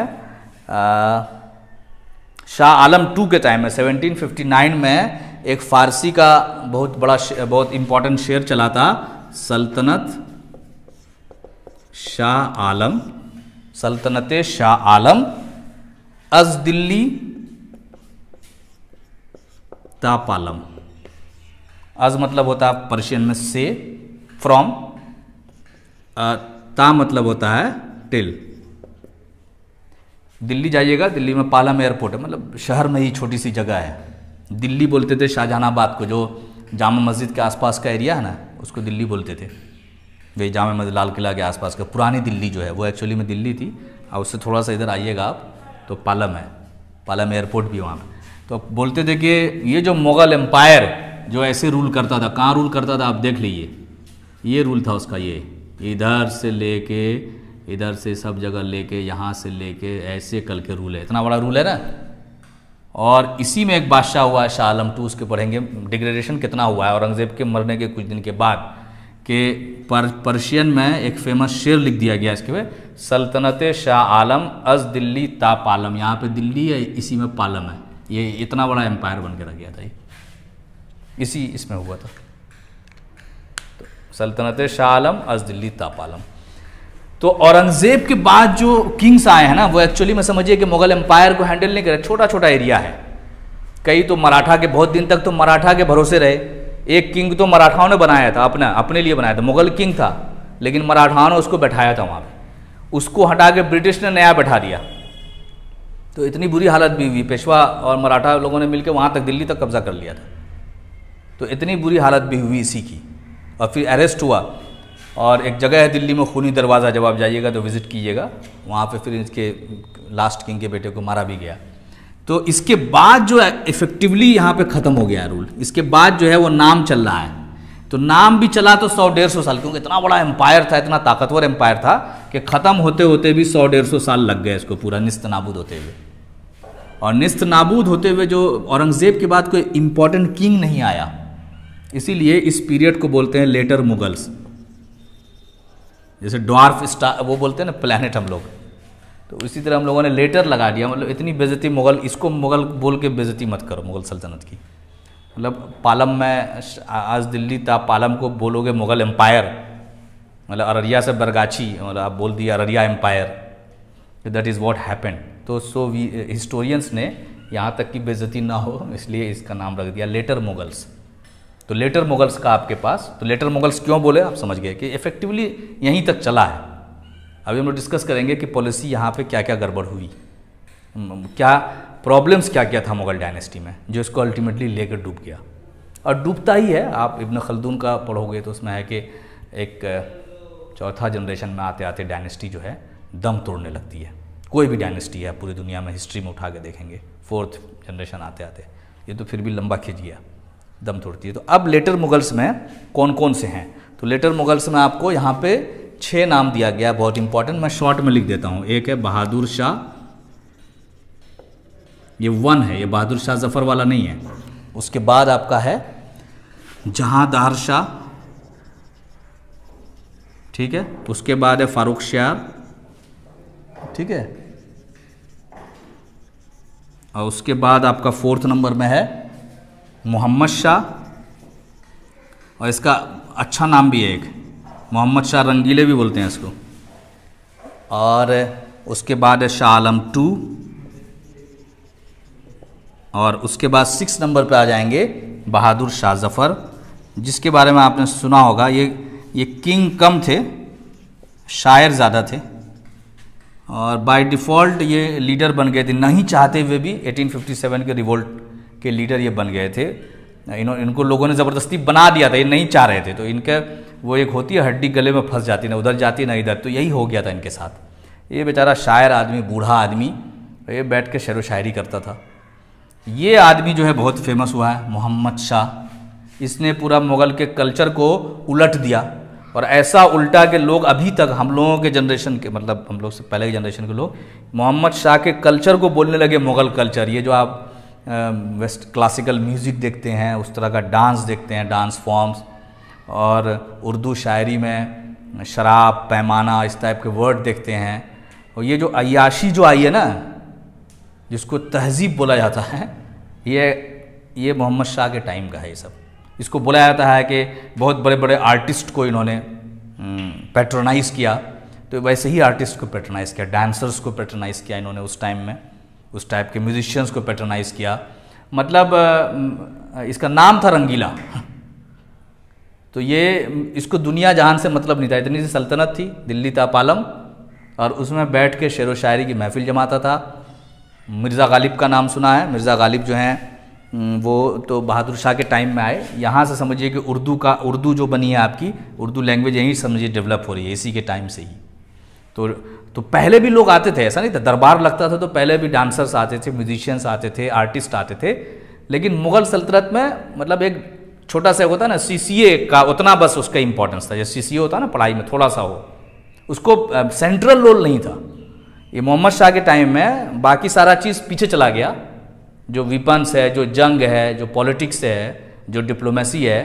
शाह आलम टू के टाइम में 1759 में एक फ़ारसी का बहुत बड़ा बहुत इम्पोर्टेंट शेर चला था, सल्तनत शाह आलम, सल्तनत शाह आलम, अज दिल्ली तापालम। अज मतलब होता है पर्शियन में से फ्रॉम ता मतलब होता है टिल। दिल्ली जाइएगा, दिल्ली में पालम एयरपोर्ट है मतलब शहर में ही छोटी सी जगह है। दिल्ली बोलते थे शाहजहानाबाद को, जो जामा मस्जिद के आसपास का एरिया है ना, उसको दिल्ली बोलते थे। वे जामा मस्जिद, लाल किला के आसपास का, पुरानी दिल्ली जो है, वो एक्चुअली में दिल्ली थी। और उससे थोड़ा सा इधर आइएगा आप तो पालम है, पालम एयरपोर्ट भी वहाँ पर तो बोलते थे कि ये जो मुग़ल एम्पायर जो ऐसे रूल करता था, कहाँ रूल करता था, आप देख लीजिए। ये रूल था उसका, ये। इधर से लेके इधर से सब जगह लेके यहाँ से लेके ऐसे कल के रूल है। इतना बड़ा रूल है ना? और इसी में एक बादशाह हुआ है शाह आलम टू उसके पढ़ेंगे। डिग्रेडेशन कितना हुआ है? औरंगज़ेब के मरने के कुछ दिन के बाद कि पर, पर्शियन में एक फ़ेमस शेर लिख दिया गया इसके में सल्तनत शाह आलम अज दिल्ली ता पालम। यहाँ पे दिल्ली है इसी में पालम है। ये इतना बड़ा एम्पायर बन के रह गया था ये। इसी इसमें हुआ था। सल्तनत शाह आलम अज दिल्ली ता पालम तो औरंगज़ेब के बाद जो किंग्स आए हैं ना, वो एक्चुअली में समझिए कि मुगल एम्पायर को हैंडल नहीं करे छोटा छोटा एरिया है। कई तो मराठा के बहुत दिन तक तो मराठा के भरोसे रहे। एक किंग तो मराठाओं ने बनाया था, अपना, अपने लिए बनाया था। मुगल किंग था, लेकिन मराठाओं ने उसको बैठाया था वहाँ पर उसको हटा के ब्रिटिश ने नया बैठा दिया। तो इतनी बुरी हालत भी हुई, पेशवा और मराठा लोगों ने मिलकर वहाँ तक दिल्ली तक कब्जा कर लिया था। तो इतनी बुरी हालत भी हुई इसी की। और फिर अरेस्ट हुआ। और एक जगह है दिल्ली में, खूनी दरवाज़ा, जब आप जाइएगा तो विज़िट कीजिएगा। वहाँ पे फिर इसके लास्ट किंग के बेटे को मारा भी गया। तो इसके बाद जो है इफेक्टिवली यहाँ पे ख़त्म हो गया रूल इसके बाद जो है वो नाम चल रहा है। तो नाम भी चला तो सौ डेढ़ सौ साल, क्योंकि इतना बड़ा एम्पायर था, इतना ताकतवर एम्पायर था, कि ख़त्म होते होते भी सौ डेढ़ सौ साल लग गए इसको पूरा, निस्त नाबूद होते हुए। और निस्त नाबूद होते हुए जो औरंगज़ेब के बाद कोई इम्पोर्टेंट किंग नहीं आया। इसीलिए इस पीरियड को बोलते हैं लेटर मुगल्स। जैसे ड्वार्फ स्टार वो बोलते हैं ना प्लानट हम लोग। तो इसी तरह हम लोगों ने लेटर लगा दिया मतलब इतनी बेजती मुगल, इसको मुगल बोल के बेजती मत करो मुगल सल्तनत की। मतलब पालम में आज दिल्ली था पालम को बोलोगे मुगल एम्पायर मतलब अररिया से बरगाछी मतलब आप बोल दिया Araria empire that is what happen तो सो वी हिस्टोरियंस ने यहाँ तक की बेजती ना हो, इसलिए इसका नाम रख दिया लेटर मुगल्स। तो लेटर मुगल्स का आपके पास तो लेटर मुगल्स क्यों बोले? आप समझ गए कि इफेक्टिवली यहीं तक चला है। अभी हम लोग डिस्कस करेंगे कि पॉलिसी यहाँ पे क्या क्या गड़बड़ हुई। क्या प्रॉब्लम्स क्या क्या था मुगल डायनेस्टी में, जो इसको अल्टीमेटली लेकर डूब गया। और डूबता ही है। आप इब्न खलदून का पढ़ोगे तो उसमें है कि एक चौथा जनरेशन में आते आते डायनेस्टी जो है, दम तोड़ने लगती है। कोई भी डायनेस्टी है पूरी दुनिया में हिस्ट्री में उठा के देखेंगे। फोर्थ जनरेशन आते आते। ये तो फिर भी लंबा खिंच गया। दम तोड़ती है। तो अब लेटर मुगल्स में कौन कौन से हैं? तो लेटर मुगल्स में आपको यहाँ पे छः नाम दिया गया, बहुत इंपॉर्टेंट मैं शॉर्ट में लिख देता हूँ। एक है बहादुर शाह। ये वन है, ये बहादुर शाह जफ़र वाला नहीं है। उसके बाद आपका है जहांदार शाह। ठीक है? उसके बाद है फारूक शाह ठीक है? और उसके बाद आपका फोर्थ नंबर में है मोहम्मद शाह, और इसका अच्छा नाम भी है एक। मोहम्मद शाह रंगीले भी बोलते हैं इसको। और उसके बाद है शाह आलम टू। और उसके बाद सिक्स नंबर पे आ जाएँगे बहादुर शाह जफ़र, जिसके बारे में आपने सुना होगा, ये ये किंग कम थे, शायर ज़्यादा थे, और बाय डिफ़ॉल्ट ये लीडर बन गए थे, नहीं चाहते हुए भी 1857 के रिवोल्ट के लीडर ये बन गए थे। इन्हों, इनको लोगों ने ज़बरदस्ती बना दिया था, ये नहीं चाह रहे थे। तो इनके, वो एक होती है, हड्डी गले में फंस जाती ना उधर जाती ना इधर। तो यही हो गया था इनके साथ। ये बेचारा शायर आदमी, बूढ़ा आदमी, ये बैठ के शेर शायरी करता था। ये आदमी जो है, बहुत फ़ेमस हुआ है, मोहम्मद शाह। इसने पूरा मुग़ल के कल्चर को उलट दिया। और ऐसा उल्टा के लोग अभी तक, हम लोगों के जनरेशन के मतलब हम लोग से पहले के जनरेशन के लोग, मोहम्मद शाह के कल्चर को बोलने लगे मुग़ल कल्चर। ये जो आप वेस्ट क्लासिकल म्यूज़िक देखते हैं, उस तरह का डांस देखते हैं डांस फॉर्म्स और उर्दू शायरी में शराब, पैमाना, इस टाइप के वर्ड देखते हैं। और ये जो अयाशी जो आई है ना, जिसको तहज़ीब बोला जाता है, ये ये मोहम्मद शाह के टाइम का है ये सब। इसको बोला जाता है कि बहुत बड़े बड़े आर्टिस्ट को इन्होंने पेट्रोनाइज़ किया। तो वैसे ही आर्टिस्ट को पेट्रोनाइज़ किया डांसर्स को पेट्रोनाइज़ किया इन्होंने उस टाइम में। उस टाइप के म्यूजिशियंस को पैटर्नाइज किया। मतलब इसका नाम था रंगीला। तो ये, इसको दुनिया जहान से मतलब नहीं था। इतनी सी सल्तनत थी, दिल्ली था पालम, और उसमें बैठ के शेर व शायरी की महफिल जमाता था। मिर्ज़ा गालिब का नाम सुना है। मिर्ज़ा गालिब जो हैं वो तो बहादुर शाह के टाइम में आए। यहाँ से समझिए कि उर्दू का, उर्दू जो बनी है आपकी, उर्दू लैंग्वेज यहीं समझिए डेवलप हो रही है, इसी के टाइम से ही। तो तो पहले भी लोग आते थे, ऐसा नहीं था, दरबार लगता था तो पहले भी डांसर्स आते थे म्यूजिशियंस आते थे आर्टिस्ट आते थे, लेकिन मुग़ल सल्तनत में मतलब एक छोटा सा होता ना सीसीए का उतना बस उसका इंपॉर्टेंस था, जैसे सी होता ना, पढ़ाई में थोड़ा सा हो, उसको सेंट्रल रोल नहीं था। ये मोहम्मद शाह के टाइम में बाकी सारा चीज़ पीछे चला गया, जो विपन्स है, जो जंग है, जो पॉलिटिक्स है, जो डिप्लोमेसी है,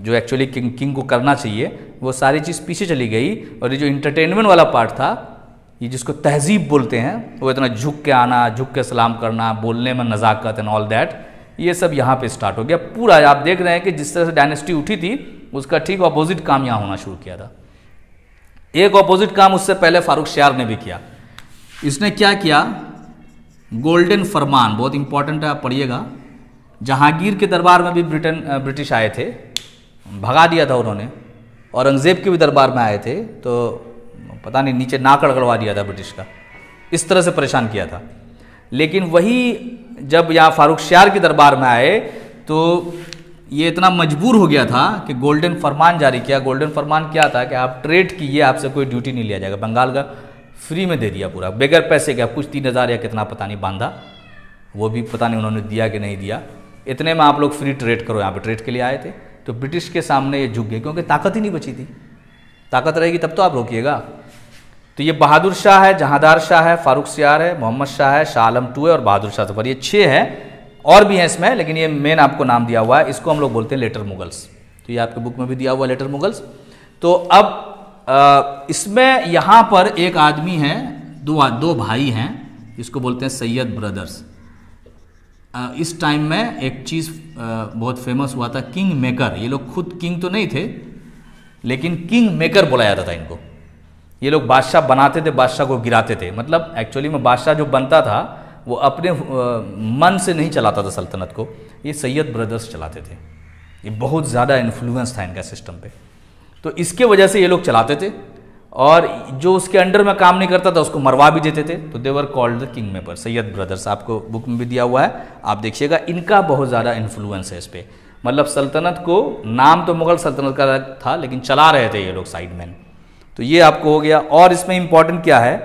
जो एक्चुअली किंग किंग को करना चाहिए, वो सारी चीज़ पीछे चली गई, और ये जो इंटरटेनमेंट वाला पार्ट था ये जिसको तहजीब बोलते हैं, वो इतना झुक के आना, झुक के सलाम करना, बोलने में नज़ाकत एंड ऑल दैट ये सब यहाँ पे स्टार्ट हो गया। पूरा आप देख रहे हैं कि जिस तरह से डायनेस्टी उठी थी, उसका ठीक अपोजिट काम यहाँ होना शुरू किया था। एक अपोजिट काम उससे पहले फारूक शार ने भी किया। इसने क्या किया? गोल्डन फरमान बहुत इंपॉर्टेंट है, आप पढ़िएगा। जहांगीर के दरबार में भी ब्रिटेन ब्रिटिश आए थे। भगा दिया था उन्होंने। औरंगज़ेब के भी दरबार में आए थे तो पता नहीं, नीचे नाक अड़गड़वा दिया था ब्रिटिश का। इस तरह से परेशान किया था। लेकिन वही जब यहाँ फारूक श्यार के दरबार में आए तो ये इतना मजबूर हो गया था कि गोल्डन फरमान जारी किया। गोल्डन फरमान क्या था कि आप ट्रेड कीजिए, आपसे कोई ड्यूटी नहीं लिया जाएगा। बंगाल का फ्री में दे दिया पूरा। बगैर पैसे का कुछ तीन हज़ार या कितना पता नहीं बांधा। वो भी पता नहीं उन्होंने दिया कि नहीं दिया। इतने में आप लोग फ्री ट्रेड करो, यहाँ पे ट्रेड के लिए आए थे। तो ब्रिटिश के सामने ये झुक गए, क्योंकि ताकत ही नहीं बची थी। ताकत रहेगी तब तो आप रोकिएगा। तो ये बहादुर शाह है, जहांदार शाह है, फारूक सियार है, मोहम्मद शाह है, शाह आलम टू है और बहादुर शाह ज़फ़र ये छः है, और भी हैं इसमें, लेकिन ये मेन आपको नाम दिया हुआ है, इसको हम लोग बोलते हैं लेटर मुगल्स। तो ये आपके बुक में भी दिया हुआ है लेटर मुगल्स। तो अब इसमें यहाँ पर एक आदमी है, दो दो भाई हैं, इसको बोलते हैं सैयद ब्रदर्स। इस टाइम में एक चीज़ बहुत फ़ेमस हुआ था किंग मेकर ये लोग खुद किंग तो नहीं थे, लेकिन किंग मेकर बोला जाता था इनको। ये लोग बादशाह बनाते थे, बादशाह को गिराते थे। मतलब एक्चुअली में बादशाह जो बनता था, वो अपने मन से नहीं चलाता था सल्तनत को। ये सैयद ब्रदर्स चलाते थे। ये बहुत ज़्यादा इन्फ्लुएंस था इनका सिस्टम पे। तो इसके वजह से ये लोग चलाते थे और जो उसके अंडर में काम नहीं करता था, उसको मरवा भी देते थे। तो they were called the king mapper Sayyid brothers आपको बुक में भी दिया हुआ है, आप देखिएगा, इनका बहुत ज़्यादा इन्फ्लुएंस है इस पर मतलब सल्तनत को, नाम तो मुगल सल्तनत का था, लेकिन चला रहे थे ये लोग साइड मैन तो ये आपको हो गया। और इसमें इंपॉर्टेंट क्या है?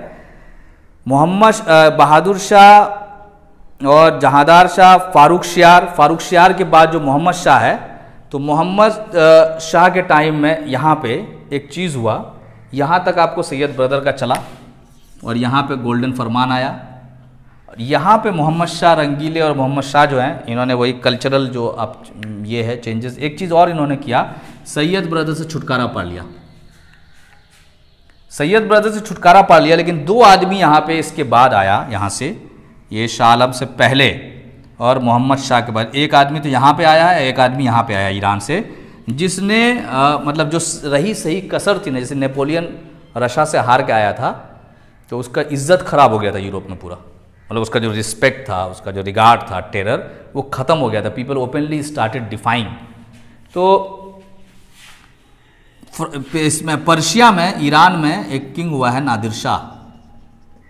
मोहम्मद बहादुर शाह और जहादार शाह फारूक शियार। फारूक शियार के बाद जो मोहम्मद शाह है तो मोहम्मद शाह के टाइम में यहाँ पे एक चीज़ हुआ। यहाँ तक आपको सैयद ब्रदर का चला और यहाँ पे गोल्डन फरमान आया। यहाँ पे मोहम्मद शाह रंगीले और मोहम्मद शाह जो हैं, इन्होंने वही कल्चरल जो आप, ये है चेंजेस एक चीज़ और इन्होंने किया, सैयद ब्रदर से छुटकारा पा लिया। सैयद ब्रदर से छुटकारा पा लिया लेकिन दो आदमी यहाँ पे इसके बाद आया यहाँ से। ये शाह आलम से पहले और मोहम्मद शाह के बाद। एक आदमी तो यहाँ पे आया है एक आदमी यहाँ पे आया ईरान से जिसने आ, मतलब जो रही सही कसर थी ना जैसे नेपोलियन रशा से हार के आया था तो उसका इज़्ज़त खराब हो गया था यूरोप में पूरा। मतलब उसका जो रिस्पेक्ट था उसका जो रिगार्ड था टेरर वो ख़त्म हो गया था। People openly started defying. तो इसमें पर्शिया में, ईरान में एक किंग हुआ है नादिर शाह।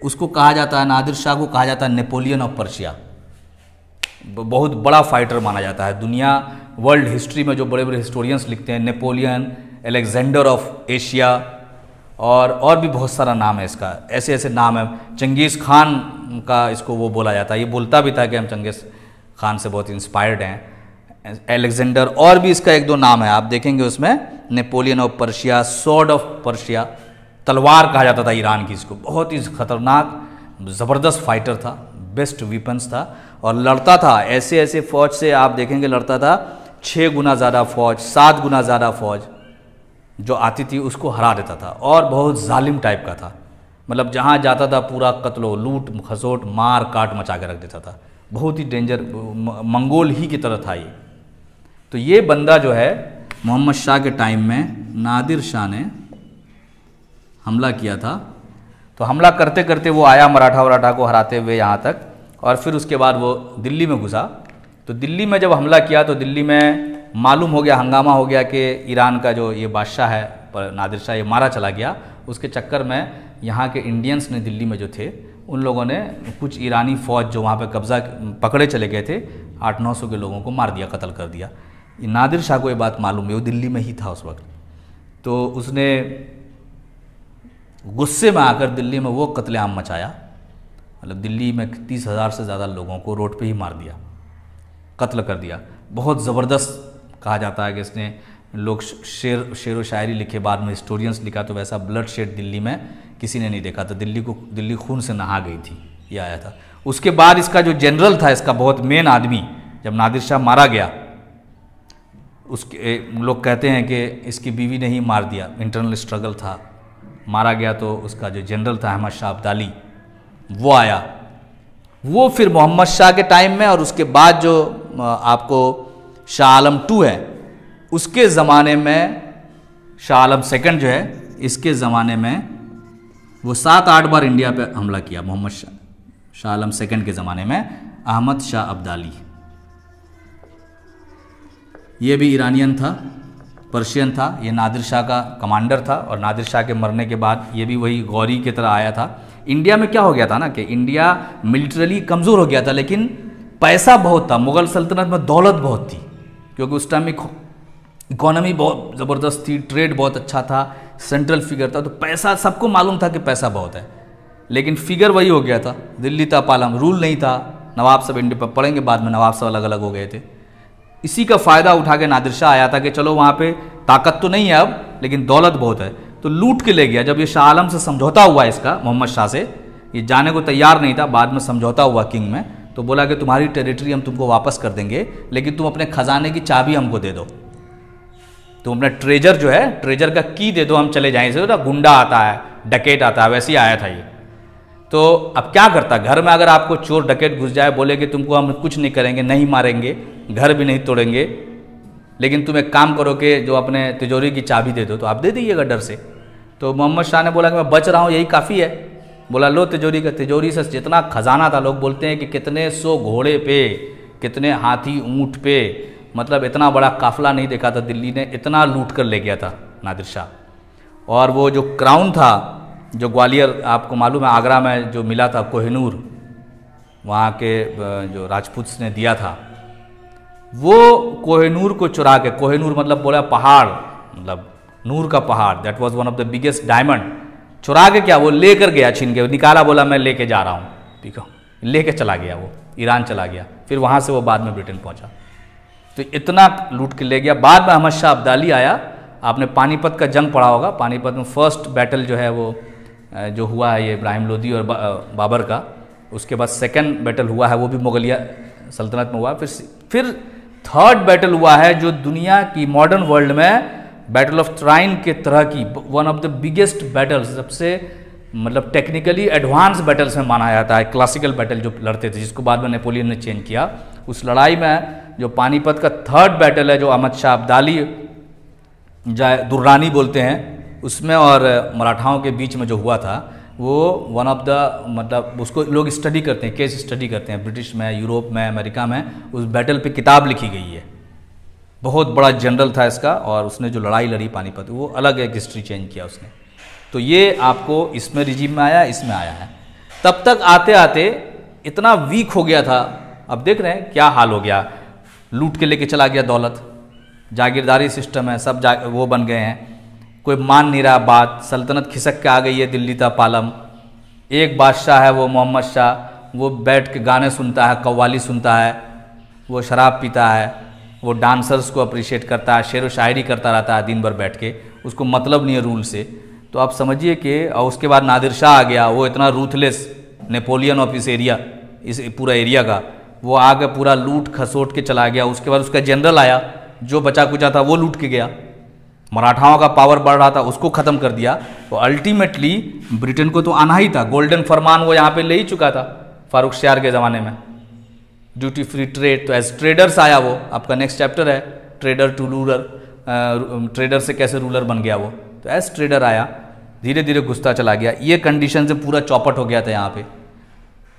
उसको कहा जाता है, नादिर शाह को कहा जाता है नेपोलियन ऑफ़ पर्शिया। बहुत बड़ा फाइटर माना जाता है। दुनिया, वर्ल्ड हिस्ट्री में जो बड़े बड़े हिस्टोरियंस लिखते हैं, नेपोलियन, एलेक्जेंडर ऑफ़ एशिया, और और भी बहुत सारा नाम है इसका। ऐसे ऐसे नाम है। चंगेज़ खान का इसको वो बोला जाता है। ये बोलता भी था कि हम चंगेज़ खान से बहुत इंस्पायर्ड हैं। एलेक्जेंडर और भी इसका एक दो नाम है, आप देखेंगे उसमें Napoleon of Persia sword of Persia तलवार कहा जाता था ईरान की इसको। बहुत ही खतरनाक, ज़बरदस्त फाइटर था बेस्ट वीपन्स था, और लड़ता था, ऐसे ऐसे फौज से आप देखेंगे लड़ता था छः गुना ज़्यादा फौज, सात गुना ज़्यादा फौज जो आती थी, उसको हरा देता था, और बहुत जालिम टाइप का था। मतलब जहाँ जाता था, पूरा कत्लो, लूट, खसोट, मार, काट, मचा के रख देता था। बहुत ही डेंजर मंगोल ही की तरह था ये। तो ये बंदा जो है, मोहम्मद शाह के टाइम में नादिर शाह ने हमला किया था। तो हमला करते करते वो आया मराठा वराठा को हराते हुए यहाँ तक और फिर उसके बाद वो दिल्ली में घुसा। तो दिल्ली में जब हमला किया तो दिल्ली में मालूम हो गया, हंगामा हो गया कि ईरान का जो ये बादशाह है, पर नादिर शाह ये मारा चला गया। उसके चक्कर में यहाँ के इंडियंस ने दिल्ली में जो थे, उन लोगों ने कुछ ईरानी फ़ौज जो वहाँ पे कब्ज़ा पकड़े चले गए थे, आठ नौ सौ के लोगों को मार दिया, कत्ल कर दिया। नादिर शाह को ये बात मालूम है वो दिल्ली में ही था उस वक्त। तो उसने गुस्से में आकर दिल्ली में वो कत्लेआम मचाया। मतलब दिल्ली में तीस हज़ार से ज़्यादा लोगों को रोड पे ही मार दिया, कत्ल कर दिया। बहुत ज़बरदस्त कहा जाता है कि इसने लोग शेर शेर व शायरी लिखे बाद में हिस्टोरियंस लिखा तो वैसा ब्लड शेड दिल्ली में किसी ने नहीं देखा था। दिल्ली को, दिल्ली खून से नहा गई थी, ये आया था। उसके बाद इसका जो जनरल था, इसका बहुत मेन आदमी, जब नादिर शाह मारा गया उसके लोग कहते हैं कि इसकी बीवी ने ही मार दिया। इंटरनल स्ट्रगल था। मारा गया तो उसका जो जनरल था, अहमद शाह अब्दाली, वो आया। वो फिर मोहम्मद शाह के टाइम में और उसके बाद जो आपको शाह आलम टू है, उसके ज़माने में, शाह आलम सेकंड जो है, इसके ज़माने में वो सात, आठ बार इंडिया पे हमला किया मोहम्मद शाह शाह आलम सेकंड के ज़माने में, अहमद शाह अब्दाली। ये भी ईरानियन था, पर्शियन था, ये नादिर शाह का कमांडर था और नादिर शाह के मरने के बाद ये भी वही गौरी की तरह आया था। इंडिया में क्या हो गया था ना कि इंडिया मिलिट्रली कमज़ोर हो गया था, लेकिन पैसा बहुत था, मुग़ल सल्तनत में दौलत बहुत थी, क्योंकि उस टाइम में इकोनॉमी बहुत ज़बरदस्त थी ट्रेड बहुत अच्छा था सेंट्रल फिगर था तो पैसा, सबको मालूम था कि पैसा बहुत है। लेकिन फिगर वही हो गया था, दिल्ली था, पालम रूल नहीं था, नवाब सब इंडिया पर पढ़ेंगे बाद में, नवाब सब अलग अलग हो गए थे। इसी का फ़ायदा उठा के नादिर शाह आया था कि चलो वहाँ पे ताकत तो नहीं है अब, लेकिन दौलत बहुत है। तो लूट के ले गया, जब ये शाह आलम से समझौता हुआ इसका, मोहम्मद शाह से, ये जाने को तैयार नहीं था, बाद में समझौता हुआ किंग में तो बोला कि तुम्हारी टेरिटरी हम तुमको वापस कर देंगे, लेकिन तुम अपने खजाने की चाबी हमको दे दो। तुम अपना ट्रेजर जो है ट्रेजर का की दे दो, हम चले जाएँ। से गुंडा आता है डकेट आता है, वैसे ही आया था ये। तो अब क्या करता? घर में अगर आपको चोर डकेट घुस जाए बोले कि तुमको हम कुछ नहीं करेंगे, नहीं मारेंगे, घर भी नहीं तोड़ेंगे, लेकिन तुम एक काम करो कि जो अपने तिजोरी की चाबी दे दो तो आप दे दीजिएगा डर से। तो मोहम्मद शाह ने बोला कि मैं बच रहा हूँ, यही काफ़ी है। बोला, लो तिजोरी का, तिजोरी से जितना खजाना था, लोग बोलते हैं कि कितने सौ घोड़े पे, कितने हाथी ऊँट पे मतलब इतना बड़ा काफिला नहीं देखा था दिल्ली ने, इतना लूट कर ले गया था नादिर शाह। और वो जो क्राउन था जो ग्वालियर आपको मालूम है, आगरा में जो मिला था कोहिनूर, वहाँ के जो राजपूत ने दिया था, वो कोहिनूर को चुरा के, कोहिनूर मतलब बोला पहाड़ मतलब नूर का पहाड़ that was one of the biggest diamond चुरा के क्या, वो लेकर गया, छीन के, निकाला, बोला मैं लेके जा रहा हूँ, ठीक है, लेके चला गया वो, ईरान चला गया, फिर वहाँ से वो बाद में ब्रिटेन पहुँचा। तो इतना लूट के ले गया, बाद में अहमद शाह अब्दाली आया, आपने पानीपत का जंग पढ़ा होगा, पानीपत में फ़र्स्ट बैटल जो है वो जो हुआ है ये इब्राहिम लोदी और बाबर का, उसके बाद सेकंड बैटल हुआ है, वो भी मुगलिया सल्तनत में हुआ। फिर फिर थर्ड बैटल हुआ है जो दुनिया की मॉडर्न वर्ल्ड में बैटल ऑफ़ ट्राइन के तरह की one of the biggest battle सबसे मतलब टेक्निकली एडवांस बैटल्स में माना जाता है क्लासिकल बैटल जो लड़ते थे, जिसको बाद में नेपोलियन ने चेंज किया। उस लड़ाई में जो पानीपत का थर्ड बैटल है, जो अहमद शाह अब्दाली दुर्रानी बोलते हैं उसमें और मराठाओं के बीच में जो हुआ था, वो वन ऑफ़ द मतलब उसको लोग स्टडी करते हैं केस स्टडी करते हैं ब्रिटिश में यूरोप में अमेरिका में, उस बैटल पे किताब लिखी गई है। बहुत बड़ा जनरल था इसका और उसने जो लड़ाई लड़ी पानीपत, वो अलग एक हिस्ट्री चेंज किया उसने। तो ये आपको इसमें रिजीम में आया, इसमें आया है। तब तक आते आते इतना वीक हो गया था। अब देख रहे हैं क्या हाल हो गया। लूट के लेके चला गया दौलत। जागीरदारी सिस्टम है, सब जा, वो बन गए हैं। कोई मान नहीं रहा बात, सल्तनत खिसक के आ गई है दिल्ली तक पालम। एक बादशाह है वो मोहम्मद शाह, वो बैठ के गाने सुनता है, कव्वाली सुनता है, वो शराब पीता है, वो डांसर्स को अप्रिशिएट करता है, शेर व शायरी करता रहता है दिन भर बैठ के, उसको मतलब नहीं है रूल से। तो आप समझिए कि, और उसके बाद नादिर शाह आ गया, वो इतना रूथलेस नेपोलियन ऑफ़ इस एरिया इस पूरा एरिया का, वो आगे पूरा लूट खसोट के चला गया, उसके बाद उसका जनरल आया, जो बचा कुचा था वो लूट के गया। मराठाओं का पावर बढ़ रहा था, उसको ख़त्म कर दिया। तो अल्टीमेटली ब्रिटेन को तो आना ही था। गोल्डन फरमान वो यहाँ पे ले ही चुका था, फारूक श्यार के ज़माने में। ड्यूटी फ्री ट्रेड तो एज ट्रेडर्स आया वो। आपका नेक्स्ट चैप्टर है ट्रेडर टू रूलर ट्रेडर से कैसे रूलर बन गया वो। तो एज ट्रेडर आया धीरे धीरे घुसता चला गया। ये कंडीशन से पूरा चौपट हो गया था यहाँ पे।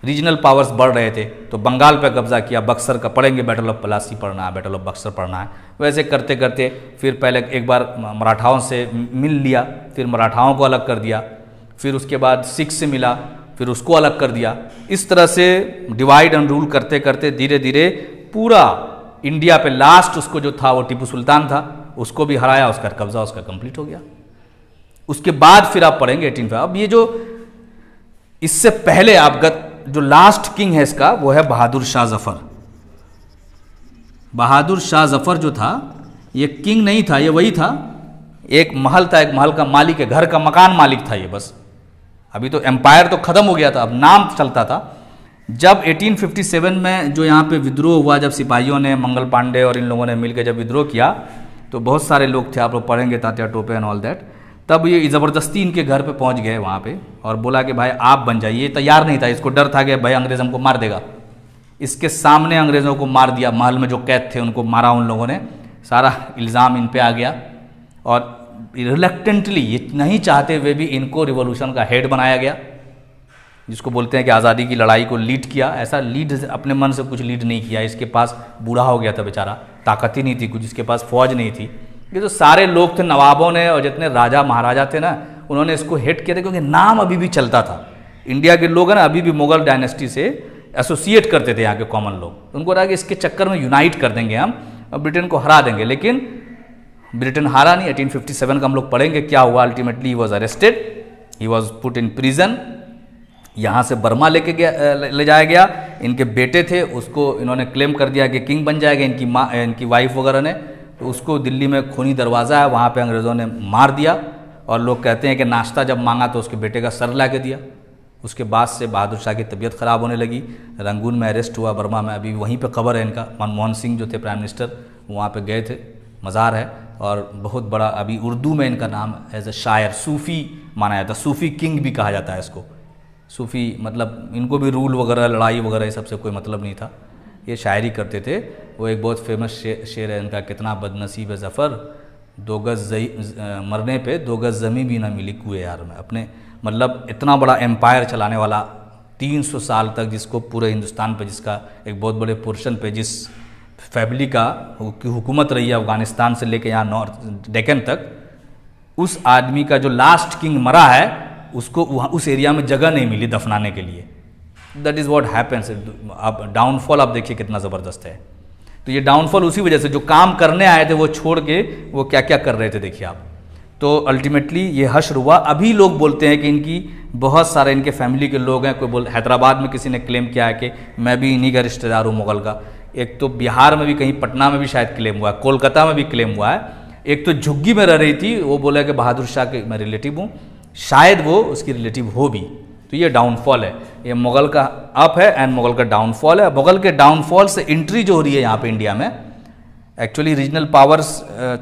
रीजनल पावर्स बढ़ रहे थे तो बंगाल पर कब्जा किया, बक्सर का, पढ़ेंगे बैटल ऑफ़ पलासी पढ़ना है बैटल ऑफ़ बक्सर पढ़ना है। वैसे करते करते फिर पहले एक बार मराठाओं से मिल लिया, फिर मराठाओं को अलग कर दिया, फिर उसके बाद सिख से मिला, फिर उसको अलग कर दिया। इस तरह से डिवाइड एंड रूल करते करते धीरे धीरे पूरा इंडिया पे लास्ट उसको जो था, वो टीपू सुल्तान था, उसको भी हराया, उसका कब्जा उसका कंप्लीट हो गया। उसके बाद फिर आप पढ़ेंगे, एटीन अब ये जो इससे पहले आप गत जो लास्ट किंग है इसका, वो है बहादुर शाह ज़फ़र। बहादुर शाह ज़फ़र जो था, ये किंग नहीं था, ये वही था। एक महल था, एक महल का मालिक है घर का मकान मालिक था ये बस। अभी तो एम्पायर तो ख़त्म हो गया था, अब नाम चलता था। जब 1857 में जो यहाँ पे विद्रोह हुआ, जब सिपाहियों ने, मंगल पांडे और इन लोगों ने मिलकर जब विद्रोह किया तो बहुत सारे लोग थे, आप लोग पढ़ेंगे Tatya Tope and all that तब ये ज़बरदस्ती इनके घर पे पहुँच गए वहाँ पे और बोला कि भाई आप बन जाइए। तैयार नहीं था। इसको डर था कि भाई अंग्रेज़ हमको मार देगा। इसके सामने अंग्रेज़ों को मार दिया। महल में जो कैद थे, उनको मारा उन लोगों ने। सारा इल्ज़ाम इन पर आ गया। और रिलेक्टेंटली ये नहीं चाहते हुए भी इनको रिवोल्यूशन का हेड बनाया गया, जिसको बोलते हैं कि आज़ादी की लड़ाई को लीड किया। ऐसा लीड अपने मन से कुछ लीड नहीं किया। इसके पास बूढ़ा हो गया था बेचारा। ताकत ही नहीं थी कुछ। इसके पास फौज नहीं थी। ये जो सारे लोग थे नवाबों ने और जितने राजा महाराजा थे ना, उन्होंने इसको हिट किया था क्योंकि नाम अभी भी चलता था। इंडिया के लोग हैं ना, अभी भी मुगल डायनेस्टी से एसोसिएट करते थे यहाँ के कॉमन लोग। उनको लगा कि इसके चक्कर में यूनाइट कर देंगे हम और ब्रिटेन को हरा देंगे। लेकिन ब्रिटेन हारा नहीं 1857 का हम लोग पढ़ेंगे क्या हुआ ultimately he was arrested he was put in prison यहाँ से बर्मा लेके गया ले जाया गया। इनके बेटे थे, उसको इन्होंने क्लेम कर दिया कि किंग बन जाएगा, इनकी माँ, इनकी वाइफ वगैरह ने। तो उसको दिल्ली में खूनी दरवाज़ा है, वहाँ पे अंग्रेज़ों ने मार दिया और लोग कहते हैं कि नाश्ता जब मांगा तो उसके बेटे का सर ला के दिया। उसके बाद से बहादुर शाह की तबीयत ख़राब होने लगी। रंगून में अरेस्ट हुआ, बर्मा में अभी वहीं पर खबर है इनका। मनमोहन सिंह जो थे प्राइम मिनिस्टर वहाँ पर गए थे, मज़ार है। और बहुत बड़ा अभी उर्दू में इनका नाम एज ए शायर, सूफ़ी माना जाता है, सूफ़ी किंग भी कहा जाता है इसको। सूफ़ी मतलब इनको भी रूल वगैरह, लड़ाई वगैरह, ये सबसे कोई मतलब नहीं था। ये शायरी करते थे। वो एक बहुत फ़ेमस शेर, है इनका कितना बदनसीब है ज़फ़र। दो गज़ मरने पे दो गज़ ज़मी भी ना मिली कुएँ यार में। अपने मतलब इतना बड़ा एम्पायर चलाने वाला 300 साल तक जिसको पूरे हिंदुस्तान पे जिसका एक बहुत बड़े पोर्शन पे जिस फैमिली का की हुकूमत रही है अफ़गानिस्तान से लेके यहाँ नॉर्थ डेकन तक उस आदमी का जो लास्ट किंग मरा है उसको वहाँ उस एरिया में जगह नहीं मिली दफनाने के लिए। दैट इज़ वॉट हैपन्स अब डाउनफॉल आप देखिए कितना ज़बरदस्त है। तो ये डाउनफॉल उसी वजह से जो काम करने आए थे वो छोड़ के वो क्या क्या कर रहे थे देखिए आप। तो अल्टीमेटली ये हश्र हुआ। अभी लोग बोलते हैं कि इनकी बहुत सारे इनके फैमिली के लोग हैं। कोई बोल हैदराबाद में किसी ने क्लेम किया है कि मैं भी इन्हीं का रिश्तेदार हूँ मुगल का। एक तो बिहार में भी कहीं पटना में भी शायद क्लेम हुआ है। कोलकाता में भी क्लेम हुआ है। एक तो झुग्गी में रह रही थी। वो बोला कि बहादुर शाह के मैं रिलेटिव हूँ। शायद वो उसकी रिलेटिव हो भी। तो ये डाउनफॉल है। ये मुगल का अप है एंड मुगल का डाउनफॉल है। मुगल के डाउनफॉल से एंट्री जो हो रही है यहाँ पे इंडिया में एक्चुअली रीजनल पावर्स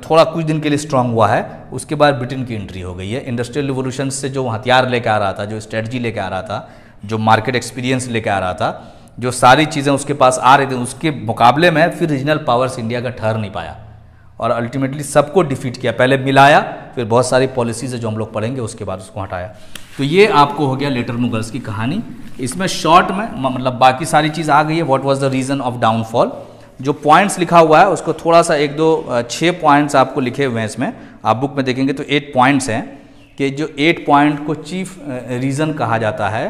थोड़ा कुछ दिन के लिए स्ट्रांग हुआ है। उसके बाद ब्रिटेन की एंट्री हो गई है। इंडस्ट्रियल रिवोल्यूशन से जो हथियार लेके आ रहा था, जो स्ट्रेटजी लेके आ रहा था, जो मार्केट एक्सपीरियंस लेके आ रहा था, जो सारी चीज़ें उसके पास आ रही थी, उसके मुकाबले में फिर रीजनल पावर्स इंडिया का ठहर नहीं पाया। और अल्टीमेटली सबको डिफीट किया। पहले मिलाया, फिर बहुत सारी पॉलिसीज़ जो हम लोग पढ़ेंगे, उसके बाद उसको हटाया। तो ये आपको हो गया लेटर मुगल्स की कहानी। इसमें शॉर्ट में मतलब बाकी सारी चीज़ आ गई है। What was the reason of downfall जो पॉइंट्स लिखा हुआ है, उसको थोड़ा सा एक दो छः पॉइंट्स आपको लिखे हुए हैं इसमें। आप बुक में देखेंगे तो एट पॉइंट्स हैं कि जो एट पॉइंट को चीफ रीज़न कहा जाता है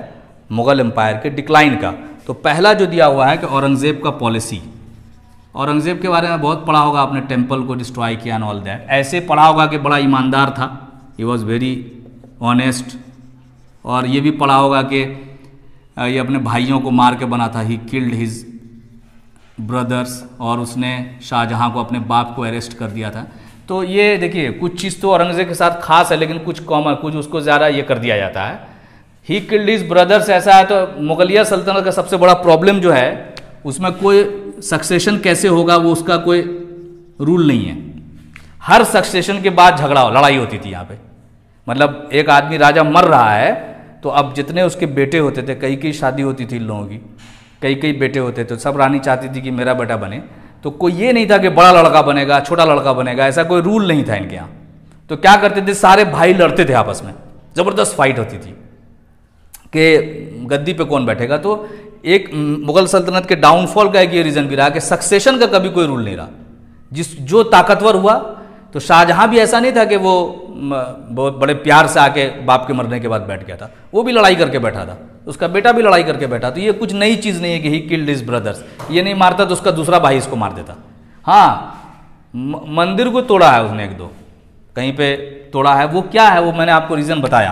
मुग़ल एम्पायर के डिक्लाइन का। तो पहला जो दिया हुआ है कि औरंगज़ेब का पॉलिसी औरंगज़ेब के बारे में बहुत पढ़ा होगा आपने टेंपल को डिस्ट्रॉय किया एंड ऑल दैट ऐसे पढ़ा होगा कि बड़ा ईमानदार था। ही वॉज़ वेरी ऑनेस्ट और ये भी पढ़ा होगा कि ये अपने भाइयों को मार के बना था। ही किल्ड हिज ब्रदर्स और उसने शाहजहाँ को अपने बाप को अरेस्ट कर दिया था। तो ये देखिए, कुछ चीज़ तो औरंगज़ेब के साथ खास है, लेकिन कुछ कॉमन कुछ उसको ज़्यादा ये कर दिया जाता है। ही किल्ड हिज ब्रदर्स ऐसा है तो मुगलिया सल्तनत का सबसे बड़ा प्रॉब्लम जो है, उसमें कोई सक्सेशन कैसे होगा, वो उसका कोई रूल नहीं है। हर सक्सेशन के बाद झगड़ा हो, लड़ाई होती थी यहाँ पे। मतलब एक आदमी राजा मर रहा है तो अब जितने उसके बेटे होते थे, कई कई शादी होती थी लोगों की, कई कई बेटे होते थे सब रानी चाहती थी कि मेरा बेटा बने। तो कोई ये नहीं था कि बड़ा लड़का बनेगा, छोटा लड़का बनेगा, ऐसा कोई रूल नहीं था इनके यहाँ। तो क्या करते थे, सारे भाई लड़ते थे आपस में। ज़बरदस्त फाइट होती थी कि गद्दी पे कौन बैठेगा। तो एक मुगल सल्तनत के डाउनफॉल का एक ये रीज़न भी रहा कि सक्सेशन का कभी कोई रूल नहीं रहा। जिस, जो ताकतवर हुआ तो शाहजहां भी ऐसा नहीं था कि वो बहुत बड़े प्यार से आके बाप के मरने के बाद बैठ गया था। वो भी लड़ाई करके बैठा था। उसका बेटा भी लड़ाई करके बैठा। तो ये कुछ नई चीज़ नहीं है कि ही किल्ड इज़ ब्रदर्स ये नहीं मारता तो उसका दूसरा भाई इसको मार देता। हाँ मंदिर को तोड़ा है उसने एक दो। कहीं पे तोड़ा है। वो क्या है? वो मैंने आपको रीज़न बताया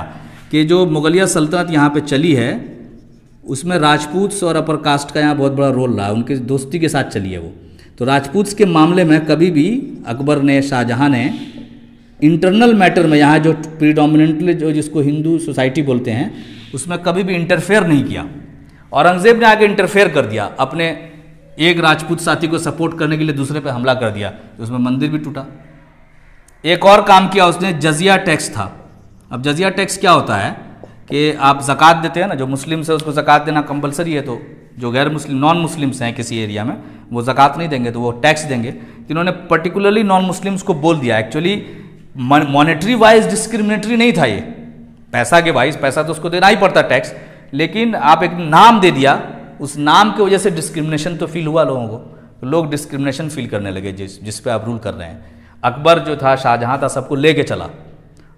कि जो मुगलिया सल्तनत यहाँ पे चली है, उसमें राजपूत और अपर कास्ट का यहाँ बहुत बड़ा रोल रहा। है उनके दोस्ती के साथ चली है वो। तो राजपूत के मामले में कभी भी अकबर ने, शाहजहाँ ने इंटरनल मैटर में, यहाँ जो प्रीडोमिनेंटली जो जिसको हिंदू सोसाइटी बोलते हैं, उसमें कभी भी इंटरफेयर नहीं किया। औरंगज़ेब ने आगे इंटरफेयर कर दिया, अपने एक राजपूत साथी को सपोर्ट करने के लिए दूसरे पे हमला कर दिया तो उसमें मंदिर भी टूटा। एक और काम किया उसने, जजिया टैक्स था। अब जजिया टैक्स क्या होता है कि आप ज़क़़त देते हैं ना, जो मुस्लिम से उसको ज़क़़त देना कंपलसरी है तो जो गैर मुस्लिम नॉन मुस्लिम्स हैं किसी एरिया में, वो ज़क़़त नहीं देंगे तो वो टैक्स देंगे। तो इन्होंने पर्टिकुलरली नॉन मुस्लिम्स को बोल दिया। एक्चुअली मॉनेटरी वाइज डिस्क्रिमिनेटरी नहीं था ये। पैसा के वाइज पैसा तो उसको देना ही पड़ता टैक्स लेकिन आप एक नाम दे दिया, उस नाम की वजह से डिस्क्रिमिनेशन तो फील हुआ लोगों को। तो लोग डिस्क्रिमिनेशन फील करने लगे, जिस जिस पे आप रूल कर रहे हैं। अकबर जो था, शाहजहाँ था, सबको ले लेके चला।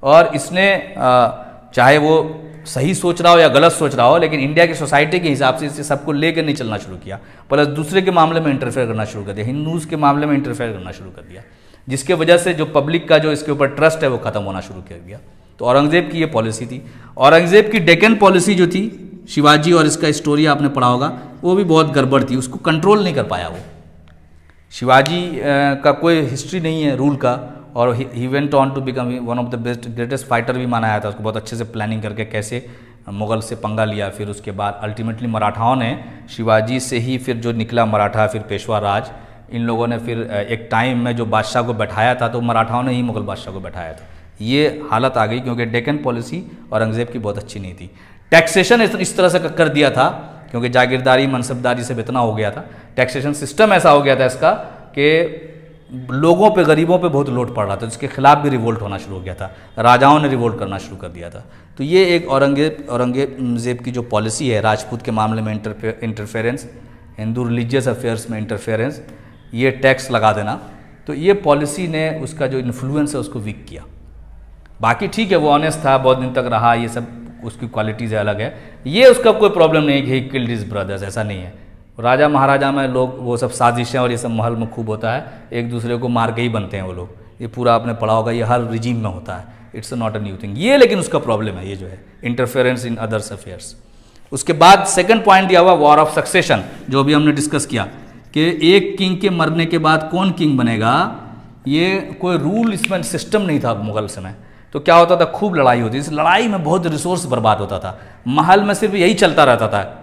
और इसने चाहे वो सही सोच रहा हो या गलत सोच रहा हो, लेकिन इंडिया की सोसाइटी के हिसाब से इसे सबको लेकर नहीं चलना शुरू किया। प्लस दूसरे के मामले में इंटरफेयर करना शुरू कर दिया। हिंदूज के मामले में इंटरफेयर करना शुरू कर दिया। जिसके वजह से जो पब्लिक का जो इसके ऊपर ट्रस्ट है, वो खत्म होना शुरू कर दिया। तो औरंगज़ेब की ये पॉलिसी थी। औरंगज़ेब की डेकन पॉलिसी जो थी, शिवाजी और इसका स्टोरी आपने पढ़ा होगा, वो भी बहुत गड़बड़ थी। उसको कंट्रोल नहीं कर पाया वो। शिवाजी का कोई हिस्ट्री नहीं है रूल का। और he went on to become one of the best greatest fighter भी माना जाता था उसको बहुत अच्छे से प्लानिंग करके कैसे मुग़ल से पंगा लिया, फिर उसके बाद अल्टीमेटली मराठाओं ने शिवाजी से ही फिर जो निकला मराठा, फिर पेशवा राज, इन लोगों ने फिर एक टाइम में जो बादशाह को बैठाया था तो मराठाओं ने ही मुग़ल बादशाह को बैठाया था। ये हालत आ गई क्योंकि डेकन पॉलिसी औरंगज़ेब की बहुत अच्छी नहीं थी। टैक्सेशन इस तरह से कर दिया था, क्योंकि जागीरदारी, मनसबदारी से इतना हो गया था। टैक्सेशन सिस्टम ऐसा हो गया था इसका कि लोगों पे, गरीबों पे बहुत लोट पड़ रहा था, जिसके खिलाफ भी रिवोल्ट होना शुरू हो गया था। राजाओं ने रिवोल्ट करना शुरू कर दिया था। तो ये एक औरंगज़ेब औरंगज़ेब की जो पॉलिसी है, राजपूत के मामले में इंटरफेरेंस हिंदू रिलीजियस अफेयर्स में इंटरफेरेंस ये टैक्स लगा देना। तो ये पॉलिसी ने उसका जो इन्फ्लुएंस है, उसको वीक किया। बाकी ठीक है, वो ऑनेस्ट था, बहुत दिन तक रहा, ये सब, उसकी क्वालिटीज़ अलग है। ये उसका कोई प्रॉब्लम नहीं कि किल्ड इज़ ब्रदर्स ऐसा नहीं है। राजा महाराजा में लोग वो सब साजिशें और ये सब महल में खूब होता है। एक दूसरे को मार के ही बनते हैं वो लोग। ये पूरा आपने पढ़ा होगा, ये हर रिजीम में होता है। It's not a new thing ये लेकिन उसका प्रॉब्लम है, ये जो है। इंटरफेरेंस इन अदर्स अफेयर्स उसके बाद सेकंड पॉइंट दिया हुआ वॉर ऑफ़ सक्सेशन जो भी हमने डिस्कस किया, कि एक किंग के मरने के बाद कौन किंग बनेगा? ये कोई रूल इसमें सिस्टम नहीं था मुगल समय। तो क्या होता था? खूब लड़ाई होती इस लड़ाई में बहुत रिसोर्स बर्बाद होता था। महल में सिर्फ़ यही चलता रहता था।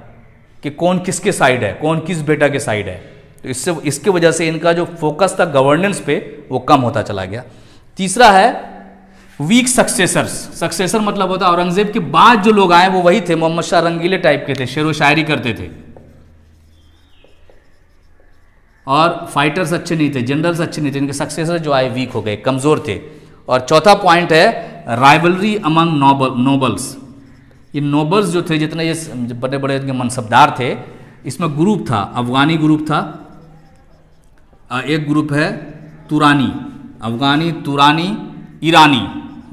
कि कौन किसके साइड है, कौन किस बेटा के साइड है। तो इससे, इसकी वजह से इनका जो फोकस था गवर्नेंस पे, वो कम होता चला गया। तीसरा है वीक सक्सेसर्स सक्सेसर मतलब होता है औरंगज़ेब के बाद जो लोग आए, वो वही थे, मोहम्मद शाह रंगीले टाइप के थे, शेर व शायरी करते थे। और फाइटर्स अच्छे नहीं थे जनरल्स अच्छे नहीं थे, इनके सक्सेसर जो आए वीक हो गए, कमज़ोर थे। और चौथा पॉइंट है राइवलरी अमंग नोबल नोबल्स ये नोबल्स जो थे, जितने ये बड़े बड़े मनसबदार थे, इसमें ग्रुप था, अफगानी ग्रुप था। एक ग्रुप है तुरानी, अफगानी, तुरानी, ईरानी।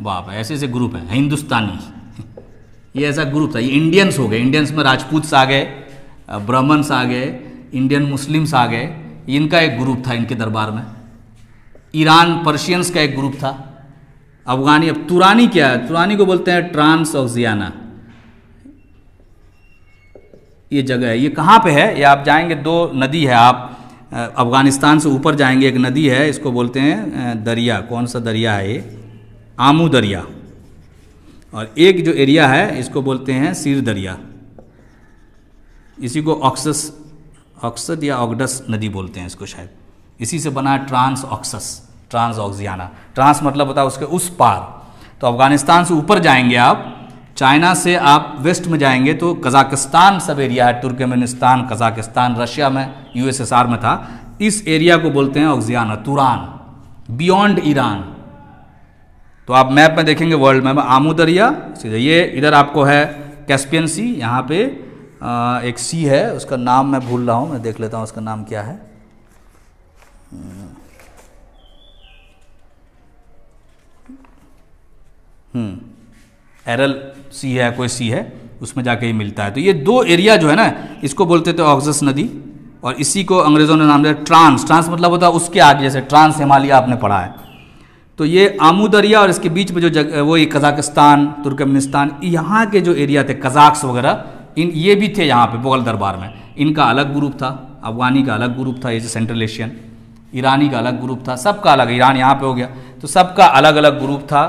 बाप ऐसे ऐसे ग्रुप है, हिंदुस्तानी। ये ऐसा ग्रुप था, ये इंडियंस हो गए। इंडियंस में राजपूत आ गए ब्राह्मण्स आ गए इंडियन मुस्लिम्स आ गए। इनका एक ग्रुप था इनके दरबार में। ईरान पर्शियंस का एक ग्रुप था। अफगानी, अब तुरानी क्या है? तुरानी को बोलते हैं ट्रांस ऑक्सियाना ये जगह है। ये कहाँ पे है? ये आप जाएँगे, दो नदी है आप अफ़गानिस्तान से ऊपर जाएँगे, एक नदी है, इसको बोलते हैं दरिया। कौन सा दरिया है ये? आमू दरिया। और एक जो एरिया है, इसको बोलते हैं सिर दरिया। इसी को ऑक्सस ऑक्सद या ऑगडस नदी बोलते हैं इसको शायद। इसी से बना है trans Oxus, trans Oxiana. Trans मतलब होता है उसके उस पार। तो अफ़गानिस्तान से ऊपर जाएँगे आप चाइना से आप वेस्ट में जाएँगे तो कजाकिस्तान सब एरिया है, तुर्कमेनिस्तान, कजाकिस्तान, रशिया में, यूएसएसआर में था। इस एरिया को बोलते हैं ऑक्सियाना, तुरान, बियॉन्ड ईरान। तो आप मैप में देखेंगे वर्ल्ड मैप आमू दरिया सीधे ये इधर आपको है कैस्पियन सी, यहाँ पे एक सी है, उसका नाम मैं भूल रहा हूँ, मैं देख लेता हूँ उसका नाम क्या है। हम्म एरल सी है, कोई सी है, उसमें जाके ही मिलता है। तो ये दो एरिया जो है ना, इसको बोलते थे ऑक्सस नदी, और इसी को अंग्रेज़ों ने नाम दिया ट्रांस। ट्रांस मतलब होता है उसके आगे, जैसे ट्रांस हिमालय आपने पढ़ा है। तो ये आमू दरिया और इसके बीच में जो जगह वो ये कजाकिस्तान, तुर्कमेनिस्तान, यहाँ के जो एरिया थे, कजाक्स वगैरह, इन, ये भी थे यहाँ पे, मुगल दरबार में। इनका अलग ग्रुप था, अफगानी का अलग ग्रुप था, ये सेंट्रल एशियन, ईरानी का अलग ग्रुप था, सबका अलग, ईरान यहाँ पे हो गया। तो सबका अलग अलग ग्रुप था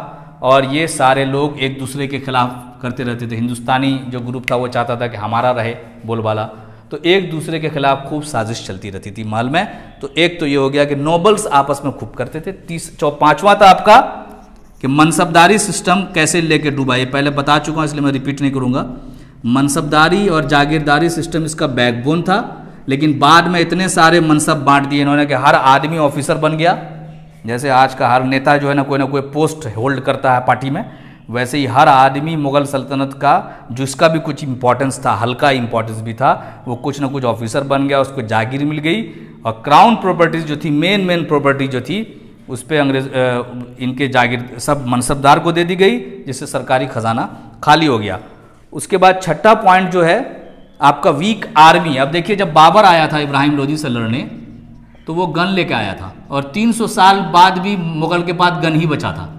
और ये सारे लोग एक दूसरे के खिलाफ करते रहते थे। हिंदुस्तानी जो ग्रुप था, वो चाहता था कि हमारा रहे बोलबाला। तो एक दूसरे के खिलाफ खूब साजिश चलती रहती थी महल में। तो एक तो ये हो गया कि नोबल्स आपस में खूब करते थे। तीस, चौ, पांचवा था आपका कि मनसबदारी सिस्टम कैसे लेके डूबा, ये पहले बता चुका हूँ, इसलिए मैं रिपीट नहीं करूँगा। मनसबदारी और जागीरदारी सिस्टम इसका बैकबोन था, लेकिन बाद में इतने सारे मनसब बांट दिए इन्होंने कि हर आदमी ऑफिसर बन गया। जैसे आज का हर नेता जो है ना कोई ना कोई पोस्ट होल्ड करता है पार्टी में, वैसे ही हर आदमी मुग़ल सल्तनत का, जिसका भी कुछ इंपॉर्टेंस था, हल्का इंपॉर्टेंस भी था, वो कुछ ना कुछ ऑफिसर बन गया, उसको जागीर मिल गई और क्राउन प्रॉपर्टीज़ जो थी मेन मेन प्रॉपर्टी जो थी, उस पर अंग्रेज़ इनके जागीर, सब मनसबदार को दे दी गई, जिससे सरकारी खजाना खाली हो गया। उसके बाद छठा पॉइंट जो है, आपका वीक आर्मी अब देखिए जब बाबर आया था इब्राहिम लोधी से लड़ने तो वो गन लेके आया था और 300 साल बाद भी मुगल के पास गन ही बचा था।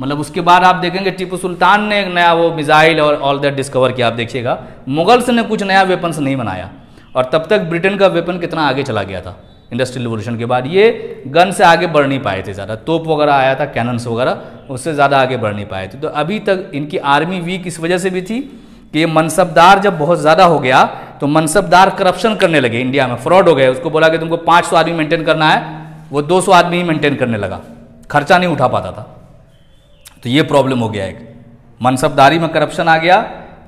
मतलब उसके बाद आप देखेंगे, टीपू सुल्तान ने एक नया वो मिज़ाइल और ऑल दैट डिस्कवर किया। आप देखिएगा, मुगल्स ने कुछ नया वेपन्स नहीं बनाया और तब तक ब्रिटेन का वेपन कितना आगे चला गया था इंडस्ट्रियल रिवोल्यूशन के बाद। ये गन से आगे बढ़ नहीं पाए थे ज़्यादा। तोप वगैरह आया था कैनन्स वगैरह, उससे ज़्यादा आगे बढ़ नहीं पाए थे। तो अभी तक इनकी आर्मी वीक इस वजह से भी थी कि ये मनसबदार जब बहुत ज़्यादा हो गया तो मनसबदार करप्शन करने लगे इंडिया में। फ्रॉड हो गए। उसको बोला कि तुमको 500 आदमी मेंटेन करना है। वो 200 आदमी ही मेंटेन करने लगा। खर्चा नहीं उठा पाता था। तो ये प्रॉब्लम हो गया एक। मनसबदारी में करप्शन आ गया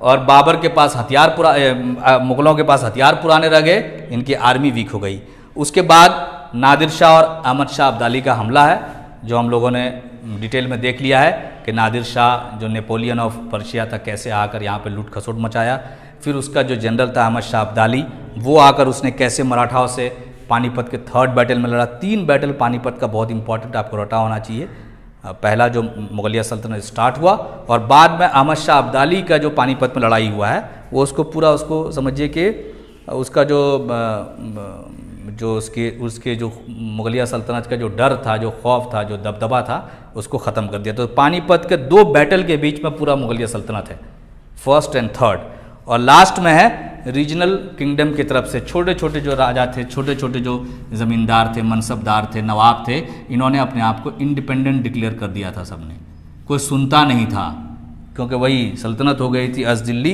और बाबर के पास हथियार पुरा मुगलों के पास हथियार पुराने रह गए। इनकी आर्मी वीक हो गई। उसके बाद नादिर शाह और अहमद शाह अब्दाली का हमला है, जो हम लोगों ने डिटेल में देख लिया है कि नादिर शाह, जो नेपोलियन ऑफ़ पर्शिया था, कैसे आकर यहाँ पे लूट खसोट मचाया। फिर उसका जो जनरल था अहमद शाह अब्दाली, वो आकर उसने कैसे मराठाओं से पानीपत के थर्ड बैटल में लड़ा। तीन बैटल पानीपत का बहुत इंपॉर्टेंट आपको रटा होना चाहिए। पहला जो मुगलिया सल्तनत स्टार्ट हुआ और बाद में अहमद शाह अब्दाली का जो पानीपत में लड़ाई हुआ है, वो उसको पूरा उसको समझिए कि उसका जो जो उसके उसके जो मुगलिया सल्तनत का जो डर था, जो खौफ था, जो दबदबा था, उसको ख़त्म कर दिया। तो पानीपत के दो बैटल के बीच में पूरा मुगलिया सल्तनत है। फ़र्स्ट एंड थर्ड और लास्ट में है रीजनल किंगडम की तरफ़ से छोटे छोटे जो राजा थे छोटे छोटे जो ज़मींदार थे, मनसबदार थे, नवाब थे, इन्होंने अपने आप को इंडिपेंडेंट डिक्लेयर कर दिया था सबने। कोई सुनता नहीं था, क्योंकि वही सल्तनत हो गई थी अज दिल्ली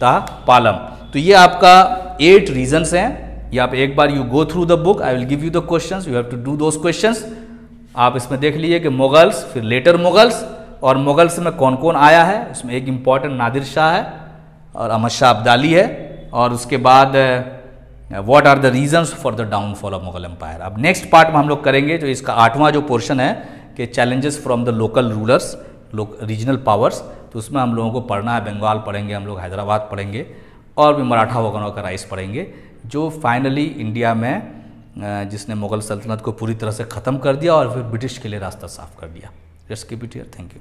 ता पालम। तो ये आपका एट रीजन्स हैं। ये आप एक बार you go through the book I will give you the question you have to do those questions आप इसमें देख लीजिए कि मुगल्स, फिर लेटर मुगल्स, और मुगल्स में कौन कौन आया है, उसमें एक इंपॉर्टेंट नादिर शाह है और अहमद शाह अब्दाली है और उसके बाद what are the reasons for the downfall of Mughal empire अब नेक्स्ट पार्ट में हम लोग करेंगे जो इसका आठवां जो पोर्शन है कि challenges from the local rulers regional powers तो उसमें हम लोगों को पढ़ना है, बंगाल पढ़ेंगे, हम लोग हैदराबाद पढ़ेंगे और भी मराठा वगैरह का राइस पढ़ेंगे, जो फाइनली इंडिया में जिसने मुगल सल्तनत को पूरी तरह से ख़त्म कर दिया और फिर ब्रिटिश के लिए रास्ता साफ़ कर दिया। Just keep it here thank you